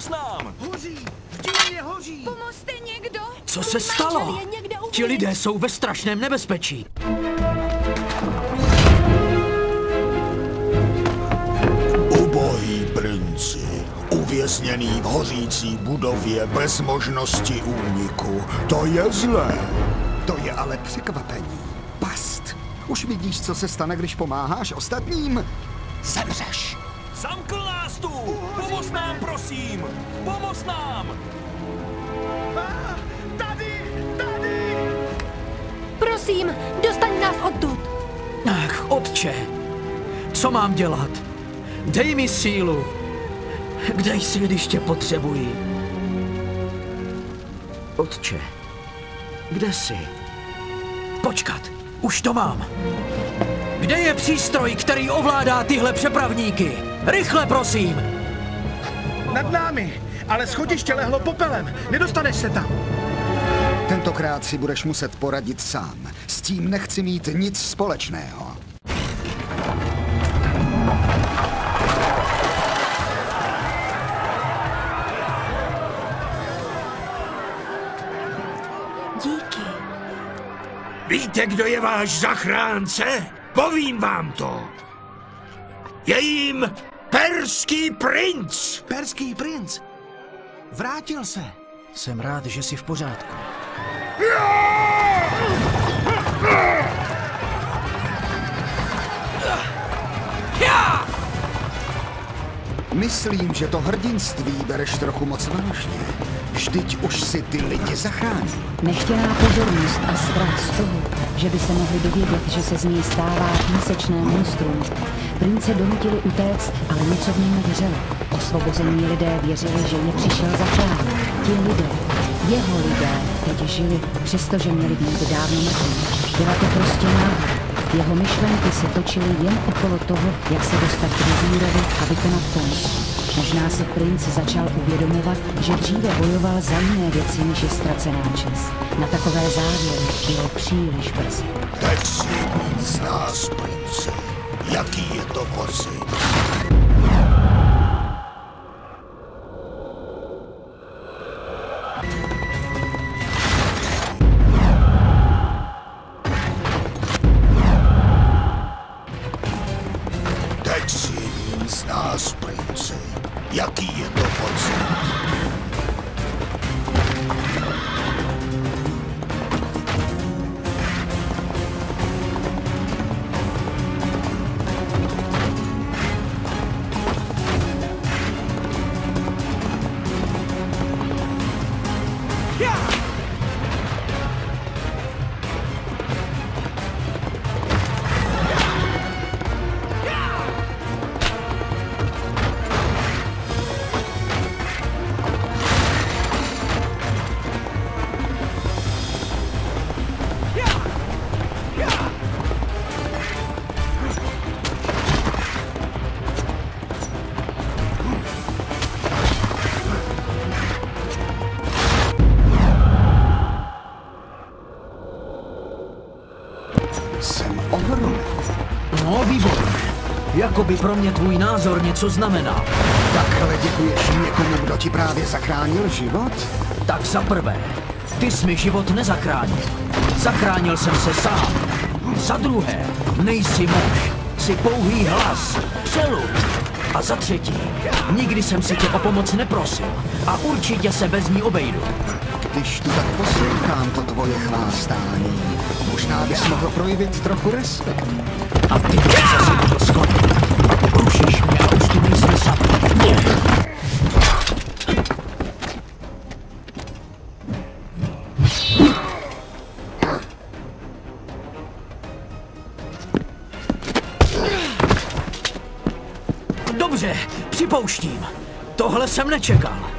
Pomoz nám! Hoří! V dílně hoří! Pomozte někdo! Co se stalo? Ti lidé jsou ve strašném nebezpečí. Ubohý princi, uvězněný v hořící budově bez možnosti úniku. To je zlé. To je ale překvapení. Past. Už vidíš, co se stane, když pomáháš ostatním? Co mám dělat? Dej mi sílu. Kde jsi, když tě potřebuji? Otče, kde jsi? Počkat, už to mám. Kde je přístroj, který ovládá tyhle přepravníky? Rychle, prosím! Nad námi! Ale schodiště lehlo popelem! Nedostaneš se tam! Tentokrát si budeš muset poradit sám. S tím nechci mít nic společného. Víte, kdo je váš zachránce? Povím vám to. Je jim perský princ. Perský princ! Vrátil se! Jsem rád, že jsi v pořádku. Myslím, že to hrdinství bereš trochu moc vážně. Vždyť už si ty lidi zachránil. Nechtěná pozornost a strach z toho, že by se mohli dovědět, že se z něj stává písečné monstrum. Prince donutili utéct, ale něco v něm nevřelo. Osvobození lidé věřili, že je přišel zachránit. Ti lidé, jeho lidé, teď žili, přestože měli být dávno mrtví. Byla to prostě náhoda. Jeho myšlenky se točily jen okolo toho, jak se dostat k vizírovi a vykonat pomstu. Možná si princ začal uvědomovat, že dříve bojoval za jiné věci, než je ztracená čest. Na takové závěry bylo příliš brzy. Teď si z nás, prince. Jaký je to pocit? Jakoby pro mě tvůj názor něco znamená. Takhle děkuješ někomu, kdo ti právě zachránil život? Tak za prvé, ty jsi mi život nezachránil. Zachránil jsem se sám. Za druhé, nejsi muž, jsi pouhý hlas, přelud. A za třetí, nikdy jsem si tě o pomoc neprosil a určitě se bez ní obejdu. Když tu tak poslouchám to tvoje chlástání, možná bys mohl projevit trochu respekt. A ty mě zase mohl skonit. Jsem nečekal.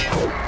Oh.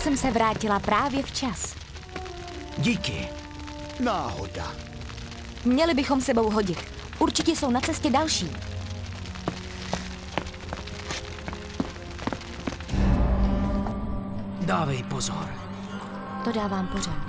Jsem se vrátila právě včas. Díky. Náhoda. Měli bychom sebou hodit. Určitě jsou na cestě další. Dávej pozor. To dávám pořád.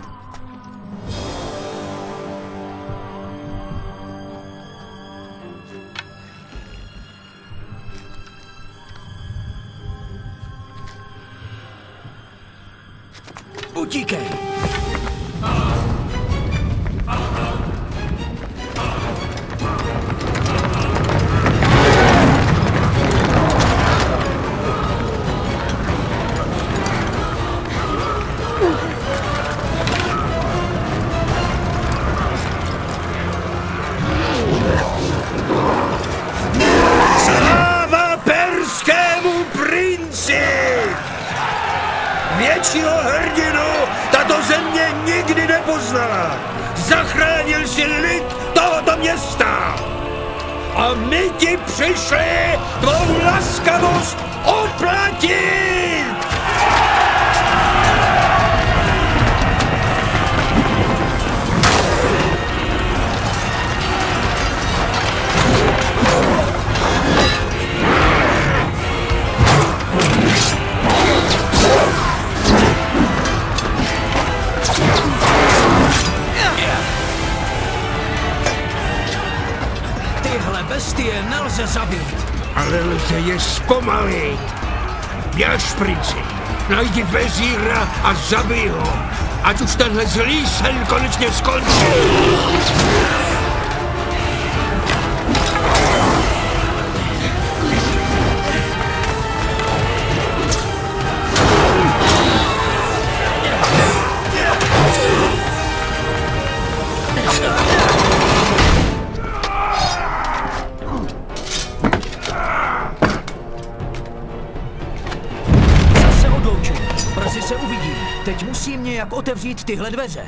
Otevřít tyhle dveře.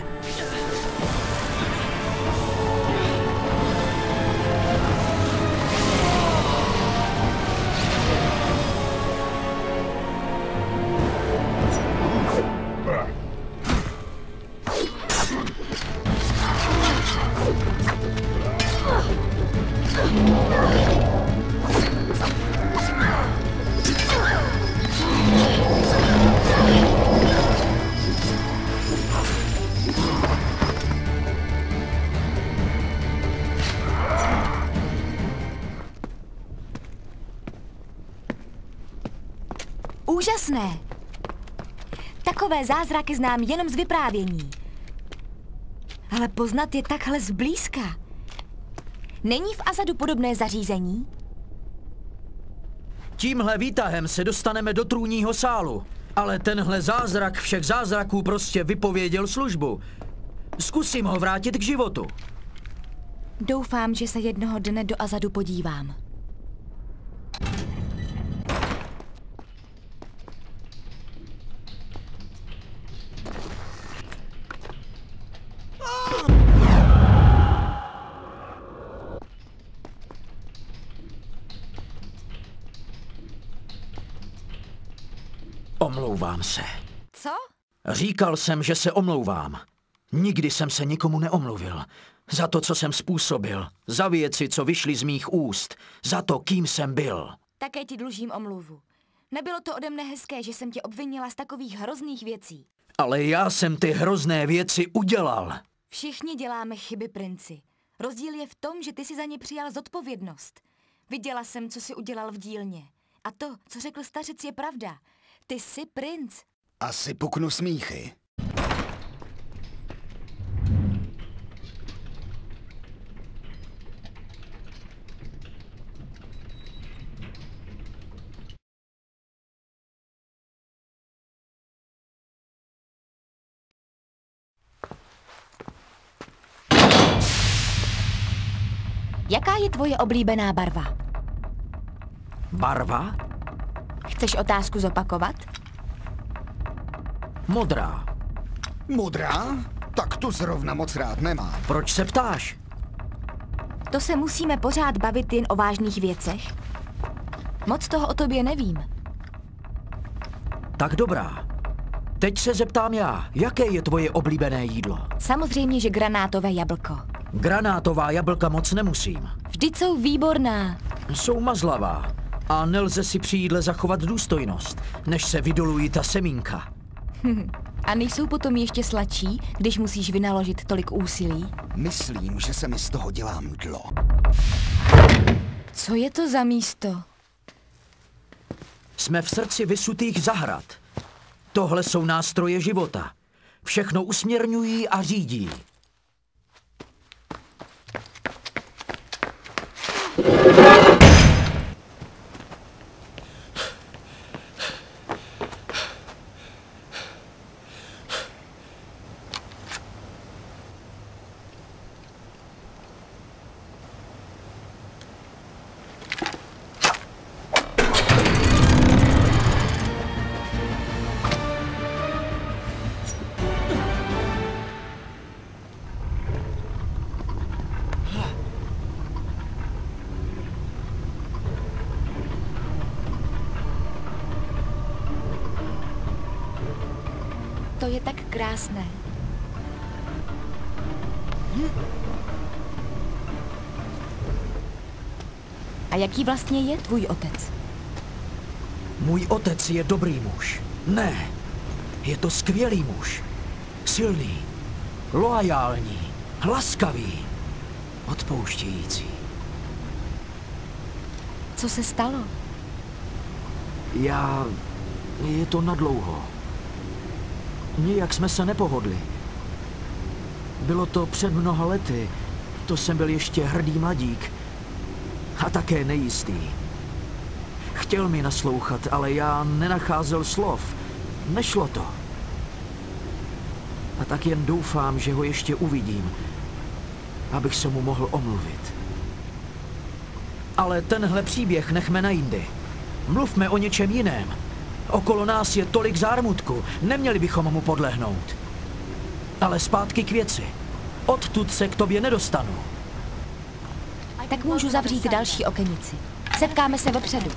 Takové zázraky znám jenom z vyprávění. Ale poznat je takhle zblízka. Není v Azadu podobné zařízení? Tímhle výtahem se dostaneme do trůního sálu. Ale tenhle zázrak všech zázraků prostě vypověděl službu. Zkusím ho vrátit k životu. Doufám, že se jednoho dne do Azadu podívám. Omlouvám se. Co? Říkal jsem, že se omlouvám. Nikdy jsem se nikomu neomluvil. Za to, co jsem způsobil. Za věci, co vyšly z mých úst. Za to, kým jsem byl. Také ti dlužím omluvu. Nebylo to ode mne hezké, že jsem tě obvinila z takových hrozných věcí. Ale já jsem ty hrozné věci udělal. Všichni děláme chyby, princi. Rozdíl je v tom, že ty si za ně přijal zodpovědnost. Viděla jsem, co si udělal v dílně. A to, co řekl stařec, je pravda. Ty jsi princ. Asi puknu smíchy. Jaká je tvoje oblíbená barva? Barva? Chceš otázku zopakovat? Modrá. Modrá? Tak tu zrovna moc rád nemám. Proč se ptáš? To se musíme pořád bavit jen o vážných věcech? Moc toho o tobě nevím. Tak dobrá. Teď se zeptám já, jaké je tvoje oblíbené jídlo? Samozřejmě, že granátové jablko. Granátová jablka moc nemusím. Vždyť jsou výborná. Jsou mazlavá. A nelze si při jídle zachovat důstojnost, než se vydolují ta semínka. *laughs* A nejsou potom ještě sladší, když musíš vynaložit tolik úsilí? Myslím, že se mi z toho dělá mdlo. Co je to za místo? Jsme v srdci vysutých zahrad. Tohle jsou nástroje života. Všechno usměrňují a řídí. To je tak krásné. A jaký vlastně je tvůj otec? Můj otec je dobrý muž. Ne, je to skvělý muž. Silný, loajální, laskavý, odpouštějící. Co se stalo? Já... Je to nadlouho. Nijak jsme se nepohodli. Bylo to před mnoha lety. To jsem byl ještě hrdý mladík. A také nejistý. Chtěl mi naslouchat, ale já nenacházel slov. Nešlo to. A tak jen doufám, že ho ještě uvidím, abych se mu mohl omluvit. Ale tenhle příběh nechme na jindy. Mluvme o něčem jiném. Okolo nás je tolik zármutku, neměli bychom mu podlehnout. Ale zpátky k věci. Odtud se k tobě nedostanu. Tak můžu zavřít další okenici. Setkáme se vepředu.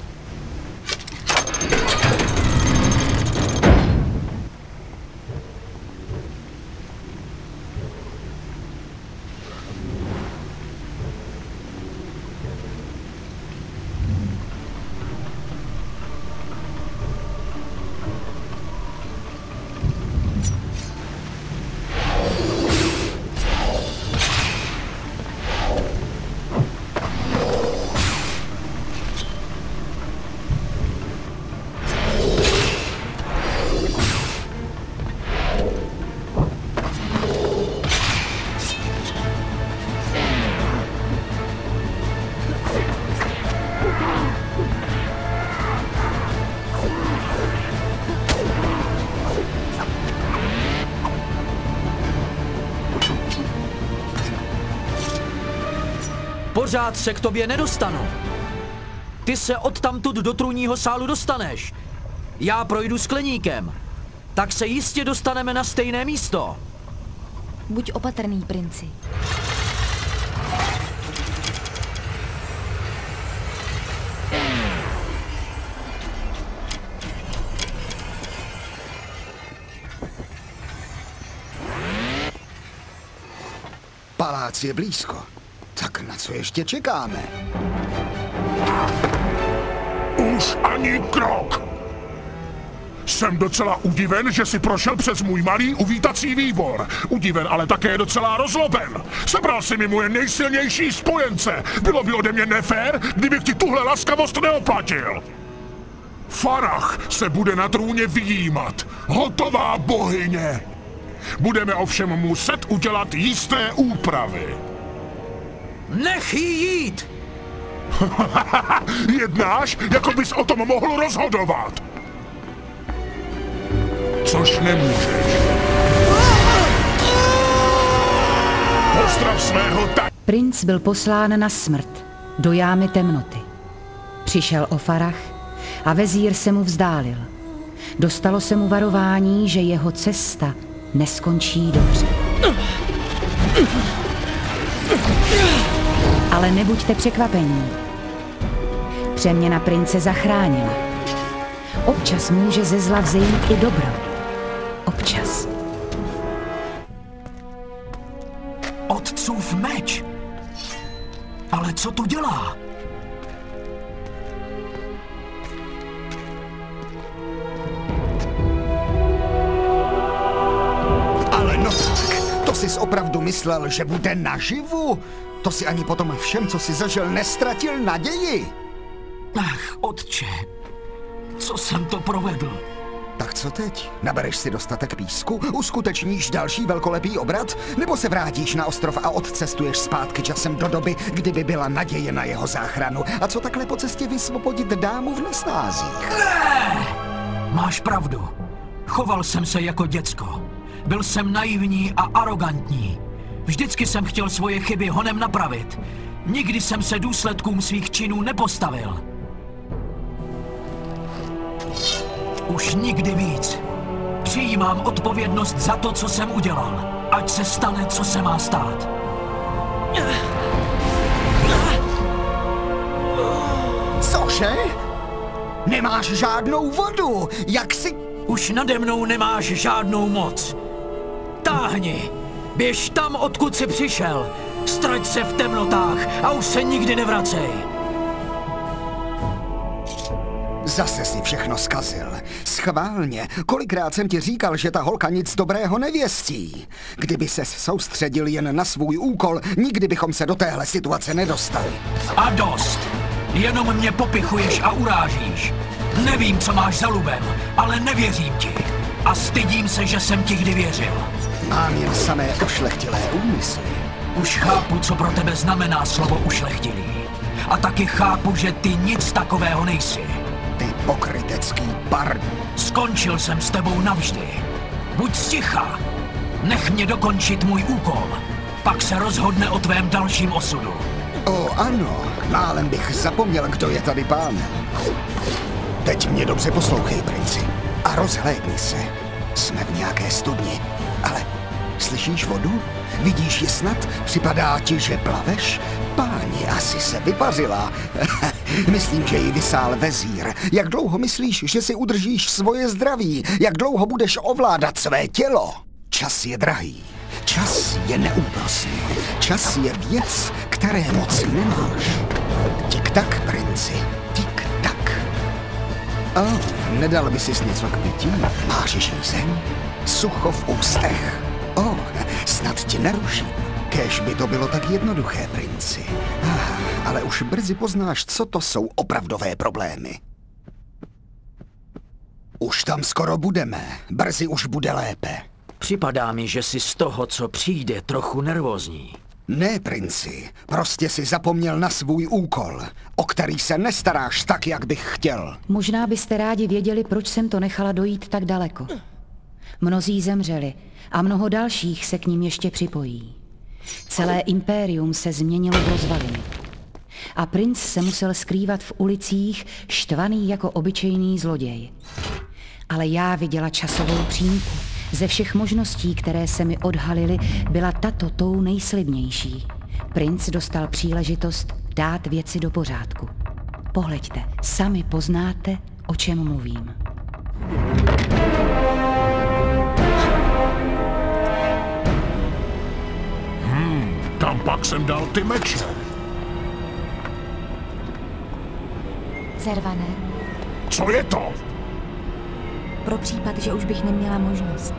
Pořád se k tobě nedostanu. Ty se odtamtud do trůního sálu dostaneš. Já projdu skleníkem. Tak se jistě dostaneme na stejné místo. Buď opatrný, princi. Palác je blízko. Co ještě čekáme? Už ani krok! Jsem docela udiven, že si prošel přes můj malý uvítací výbor. Udiven, ale také docela rozloben. Sebral si mi moje nejsilnější spojence. Bylo by ode mě nefér, kdybych ti tuhle laskavost neoplatil. Farach se bude na trůně vyjímat. Hotová bohyně. Budeme ovšem muset udělat jisté úpravy. Nech jí jít! *laughs* Jednáš, jako bys o tom mohl rozhodovat. Což nemůžeš. Pozdrav svého ta... Princ byl poslán na smrt, do jámy temnoty. Přišel o Farach a vezír se mu vzdálil. Dostalo se mu varování, že jeho cesta neskončí dobře. Ale nebuďte překvapení. Přeměna prince zachránila. Občas může ze zla vzejít i dobro. Občas. Otcův meč! Ale co tu dělá? Ale no tak, to jsi opravdu myslel, že bude naživu? To si ani potom všem, co si zažil, nestratil naději? Ach, otče, co jsem to provedl? Tak co teď? Nabereš si dostatek písku? Uskutečníš další velkolepý obrat? Nebo se vrátíš na ostrov a odcestuješ zpátky časem do doby, kdy by byla naděje na jeho záchranu? A co takhle po cestě vysvobodit dámu v nesnázích? Ne! Máš pravdu. Choval jsem se jako děcko. Byl jsem naivní a arrogantní. Vždycky jsem chtěl svoje chyby honem napravit. Nikdy jsem se důsledkům svých činů nepostavil. Už nikdy víc. Přijímám odpovědnost za to, co jsem udělal. Ať se stane, co se má stát. Cože? Nemáš žádnou vodu, jak si... Už nade mnou nemáš žádnou moc. Táhni! Běž tam, odkud jsi přišel. Strať se v temnotách a už se nikdy nevracej. Zase si všechno zkazil. Schválně. Kolikrát jsem ti říkal, že ta holka nic dobrého nevěstí. Kdyby ses soustředil jen na svůj úkol, nikdy bychom se do téhle situace nedostali. A dost. Jenom mě popichuješ a urážíš. Nevím, co máš za lubem, ale nevěřím ti. A stydím se, že jsem ti kdy věřil. Mám jen samé ušlechtilé úmysly. Už chápu, co pro tebe znamená slovo ušlechtilý. A taky chápu, že ty nic takového nejsi. Ty pokrytecký bar. Skončil jsem s tebou navždy. Buď sticha. Nech mě dokončit můj úkol. Pak se rozhodne o tvém dalším osudu. O ano, málem bych zapomněl, kdo je tady pán. Teď mě dobře poslouchej, princi. A rozhlédni se. Jsme v nějaké studni. Ale slyšíš vodu? Vidíš ji snad? Připadá ti, že plaveš? Páni, asi se vypařila. *laughs* Myslím, že ji vysál vezír. Jak dlouho myslíš, že si udržíš svoje zdraví? Jak dlouho budeš ovládat své tělo? Čas je drahý. Čas je neúprosný. Čas je věc, které moc nemáš. Tik-tak, princi. Tik-tak. Oh, nedal by si něco k pití? Máš žízeň? Sucho v ústech. Oh, snad ti neruším. Kéž by to bylo tak jednoduché, princi. Ah, ale už brzy poznáš, co to jsou opravdové problémy. Už tam skoro budeme. Brzy už bude lépe. Připadá mi, že jsi z toho, co přijde, trochu nervózní. Ne, princi, prostě si zapomněl na svůj úkol, o který se nestaráš tak, jak bych chtěl. Možná byste rádi věděli, proč jsem to nechala dojít tak daleko. Mnozí zemřeli a mnoho dalších se k ním ještě připojí. Celé impérium se změnilo v rozvaliny. A princ se musel skrývat v ulicích, štvaný jako obyčejný zloděj. Ale já viděla časovou přímku. Ze všech možností, které se mi odhalily, byla tato tou nejslibnější. Princ dostal příležitost dát věci do pořádku. Pohleďte, sami poznáte, o čem mluvím. Tam pak jsem dal ty meče. Zervané, Co je to? pro případ, že už bych neměla možnost.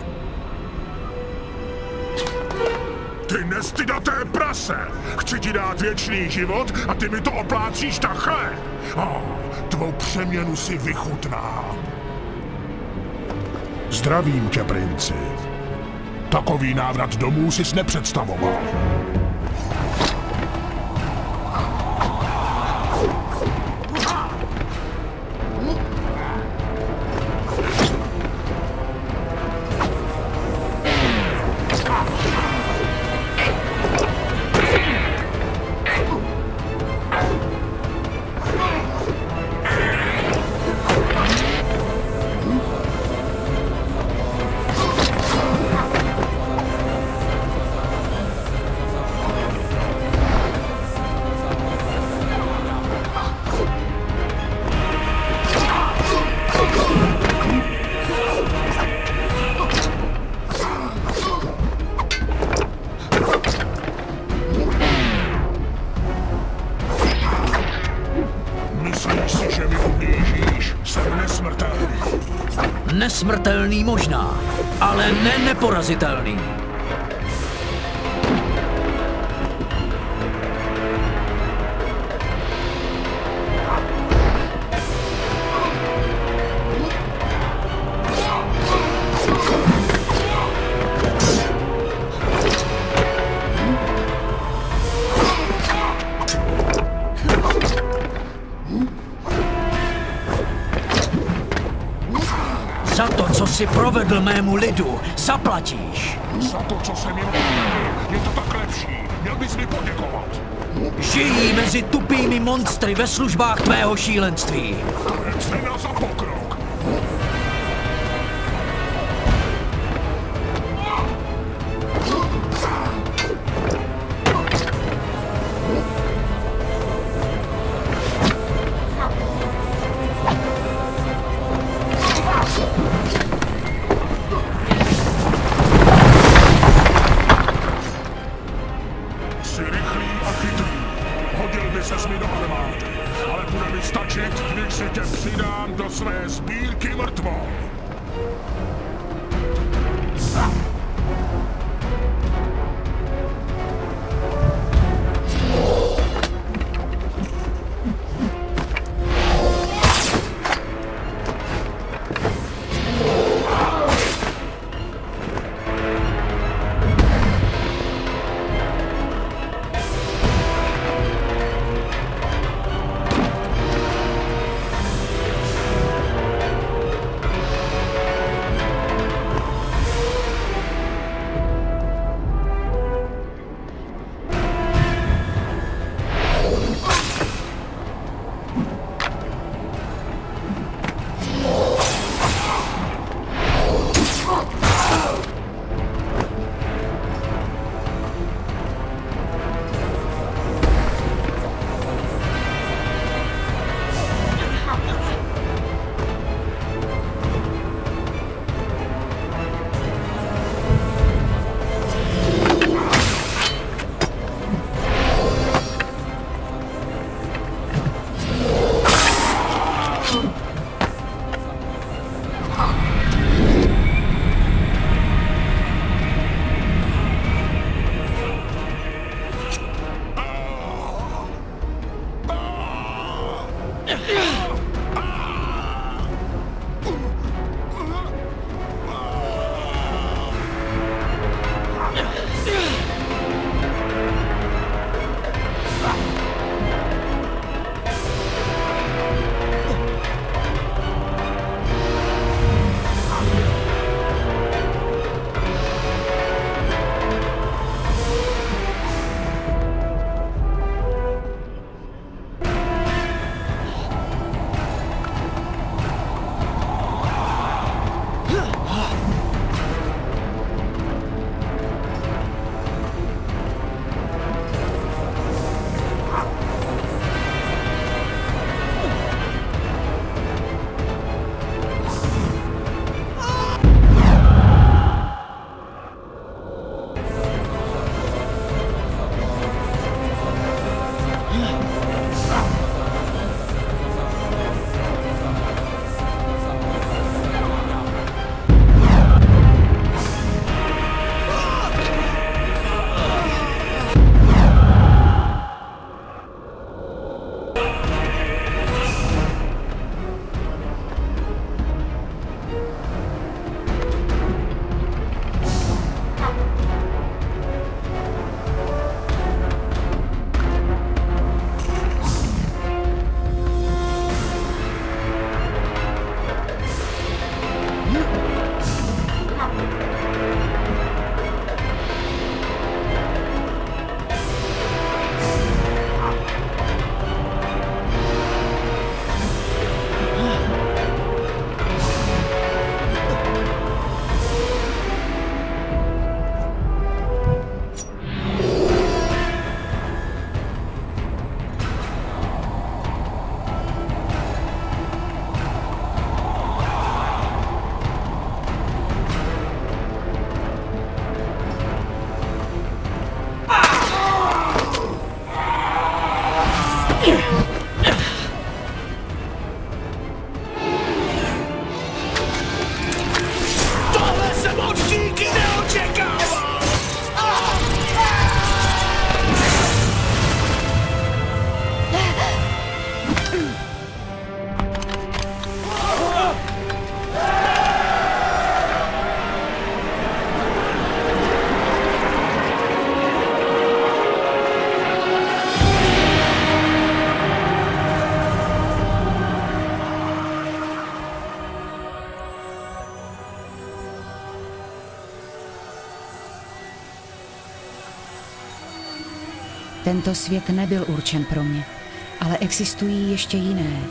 Ty nestydaté prase! Chci ti dát věčný život a ty mi to oplácíš takhle! Oh, tvou přeměnu si vychutnám. Zdravím tě, princi. Takový návrat domů sis nepředstavoval. Ale ne neporazitelný. Za to, co si provedl mému lidu, zaplatíš. Za to, co jsem jim je to tak lepší. Měl bys mi poděkovat. Žijí mezi tupými monstry ve službách tvého šílenství. Je cena za Tento svět nebyl určen pro mě, ale existují ještě jiné.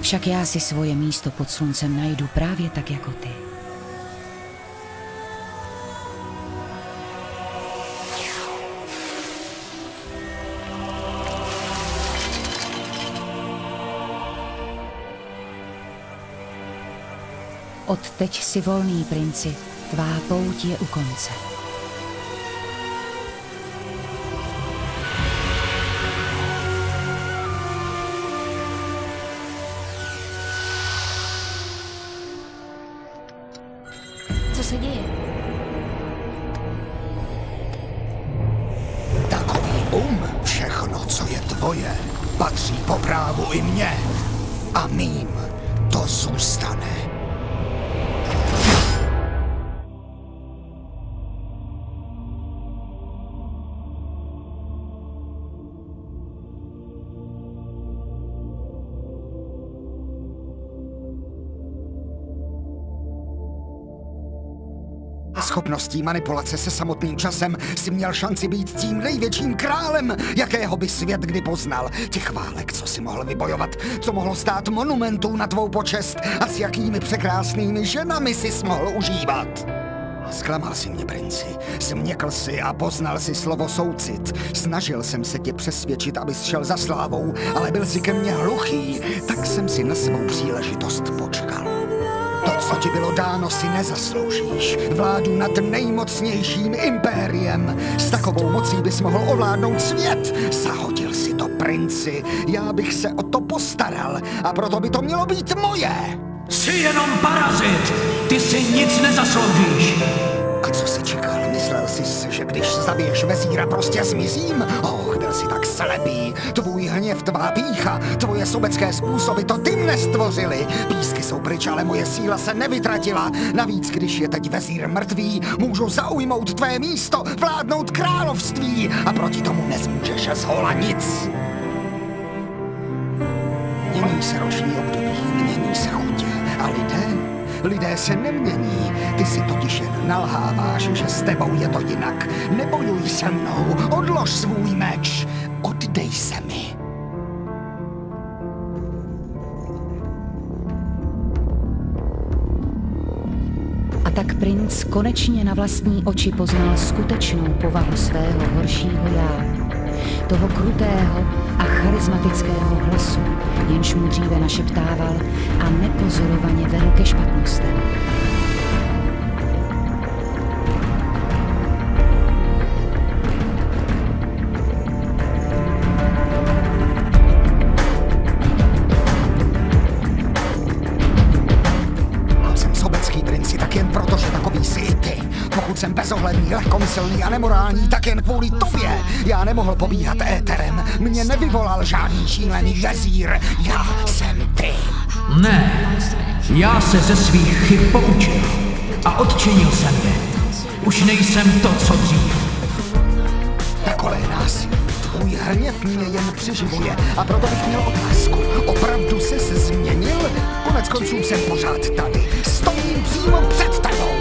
Však já si svoje místo pod sluncem najdu právě tak jako ty. Odteď si volný, princi, tvá pouť je u konce. Schopností manipulace se samotným časem si měl šanci být tím největším králem, jakého by svět kdy poznal. Těch válek, co si mohl vybojovat, co mohlo stát monumentů na tvou počest a s jakými překrásnými ženami si mohl užívat. Zklamal si mě, princi. Změkl si a poznal si slovo soucit. Snažil jsem se tě přesvědčit, abys šel za slávou, ale byl si ke mně hluchý, tak jsem si na svou příležitost počkal. To, co ti bylo dáno, si nezasloužíš. Vládu nad nejmocnějším impériem. S takovou mocí bys mohl ovládnout svět. Zahodil si to, princi. Já bych se o to postaral a proto by to mělo být moje. Jsi jenom parazit! Ty si nic nezasloužíš! A co si čekal? Myslel jsi, že když zabiješ vezíra, prostě zmizím? Och, byl jsi tak slepý. Tvůj hněv, tvá pícha, tvoje sobecké způsoby, to ty mne stvořili. Písky jsou pryč, ale moje síla se nevytratila. Navíc, když je teď vezír mrtvý, můžu zaujmout tvé místo, vládnout království a proti tomu nezmůžeš z hola nic. Mění se roční období, mění se chutě. A lidé? Lidé se nemění. Ty si totiž jen nalháváš, že s tebou je to jinak. Nebojuj se mnou, odlož svůj meč. Oddej se mi. A tak princ konečně na vlastní oči poznal skutečnou povahu svého horšího já. Toho krutého a charismatického hlasu, jenž mu dříve našeptával a nepozorovaně vedl ke špatnostem. Nemorální, tak jen kvůli tobě. Já nemohl pobíhat éterem, mě nevyvolal žádný šílený vezír. Já jsem ty. Ne, já se ze svých chyb poučil a odčinil jsem je. Už nejsem to, co dřív. Takové násilí. Tvůj hněv mě jen přiživuje a proto bych měl otázku. Opravdu se změnil? Konec konců jsem pořád tady. Stojím přímo před tebou.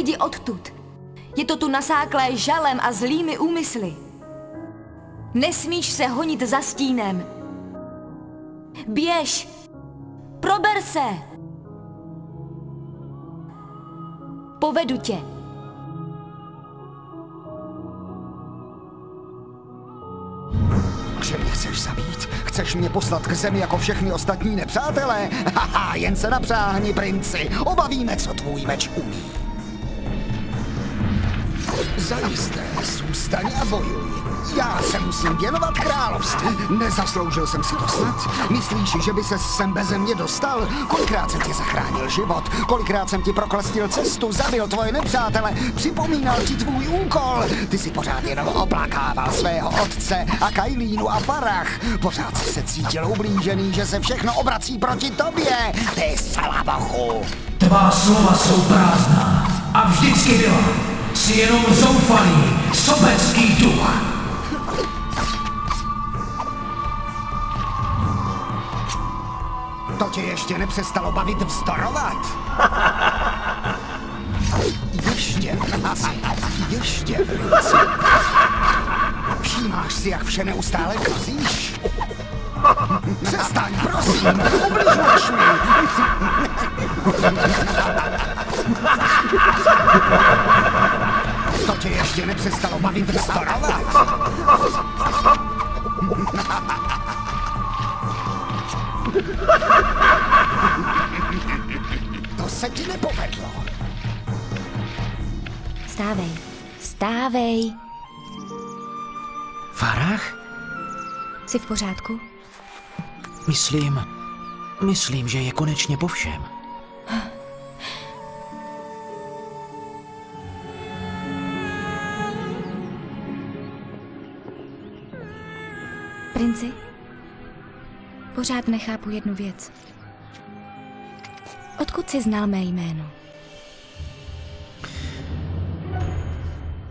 Odejdi odtud. Je to tu nasáklé žalem a zlými úmysly. Nesmíš se honit za stínem. Běž! Prober se! Povedu tě. Že mě chceš zabít? Chceš mě poslat k zemi jako všechny ostatní nepřátelé? *laughs* Haha, jen se napřáhni, princi. Obavíme, co tvůj meč umí. Zůstaň a bojuj. Já se musím věnovat království. Nezasloužil jsem si to snad? Myslíš, že by se sem beze mě dostal? Kolikrát jsem ti zachránil život? Kolikrát jsem ti proklestil cestu, zabil tvoje nepřátele, připomínal ti tvůj úkol? Ty si pořád jenom oplakával svého otce a Kajlínu a Farach. Pořád si se cítil ublížený, že se všechno obrací proti tobě. Ty salabochu. Tvá slova jsou prázdná a vždycky byla. Jsi jenom zoufalý, sobecký duch. To tě ještě nepřestalo bavit vzdorovat? Ještě, princi, ještě, princi. Všímáš si, jak vše neustále kazíš? Přestaň, prosím, ubližuješ mi. To tě ještě nepřestalo bavit vzdorovat? To se ti nepovedlo. Stávej, stávej. Farach? Jsi v pořádku? Myslím, myslím, že je konečně po všem. Pořád nechápu jednu věc. Odkud jsi znal mé jméno?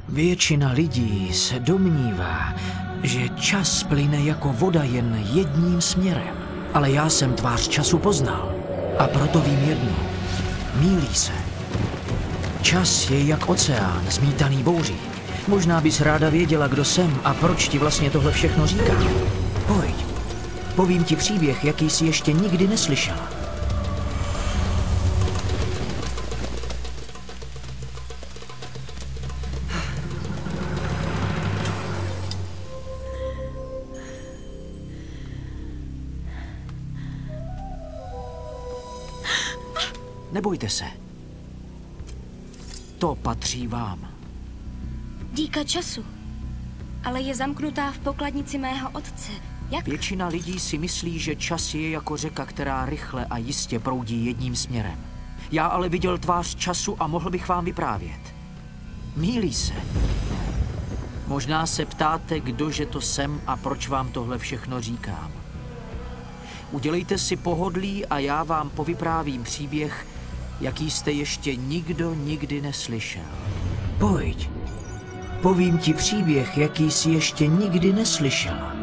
Většina lidí se domnívá, že čas plyne jako voda jen jedním směrem. Ale já jsem tvář času poznal. A proto vím jedno. Mílí se. Čas je jak oceán, zmítaný bouří. Možná bys ráda věděla, kdo jsem a proč ti vlastně tohle všechno říkám. Pojď. Povím ti příběh, jaký jsi ještě nikdy neslyšela. Nebojte se. To patří vám. Díka času. Ale je zamknutá v pokladnici mého otce. Jak? Většina lidí si myslí, že čas je jako řeka, která rychle a jistě proudí jedním směrem. Já ale viděl tvář času a mohl bych vám vyprávět. Mílí se. Možná se ptáte, kdože to jsem a proč vám tohle všechno říkám. Udělejte si pohodlí a já vám povyprávím příběh, jaký jste ještě nikdo nikdy neslyšel. Pojď. Povím ti příběh, jaký jsi ještě nikdy neslyšela.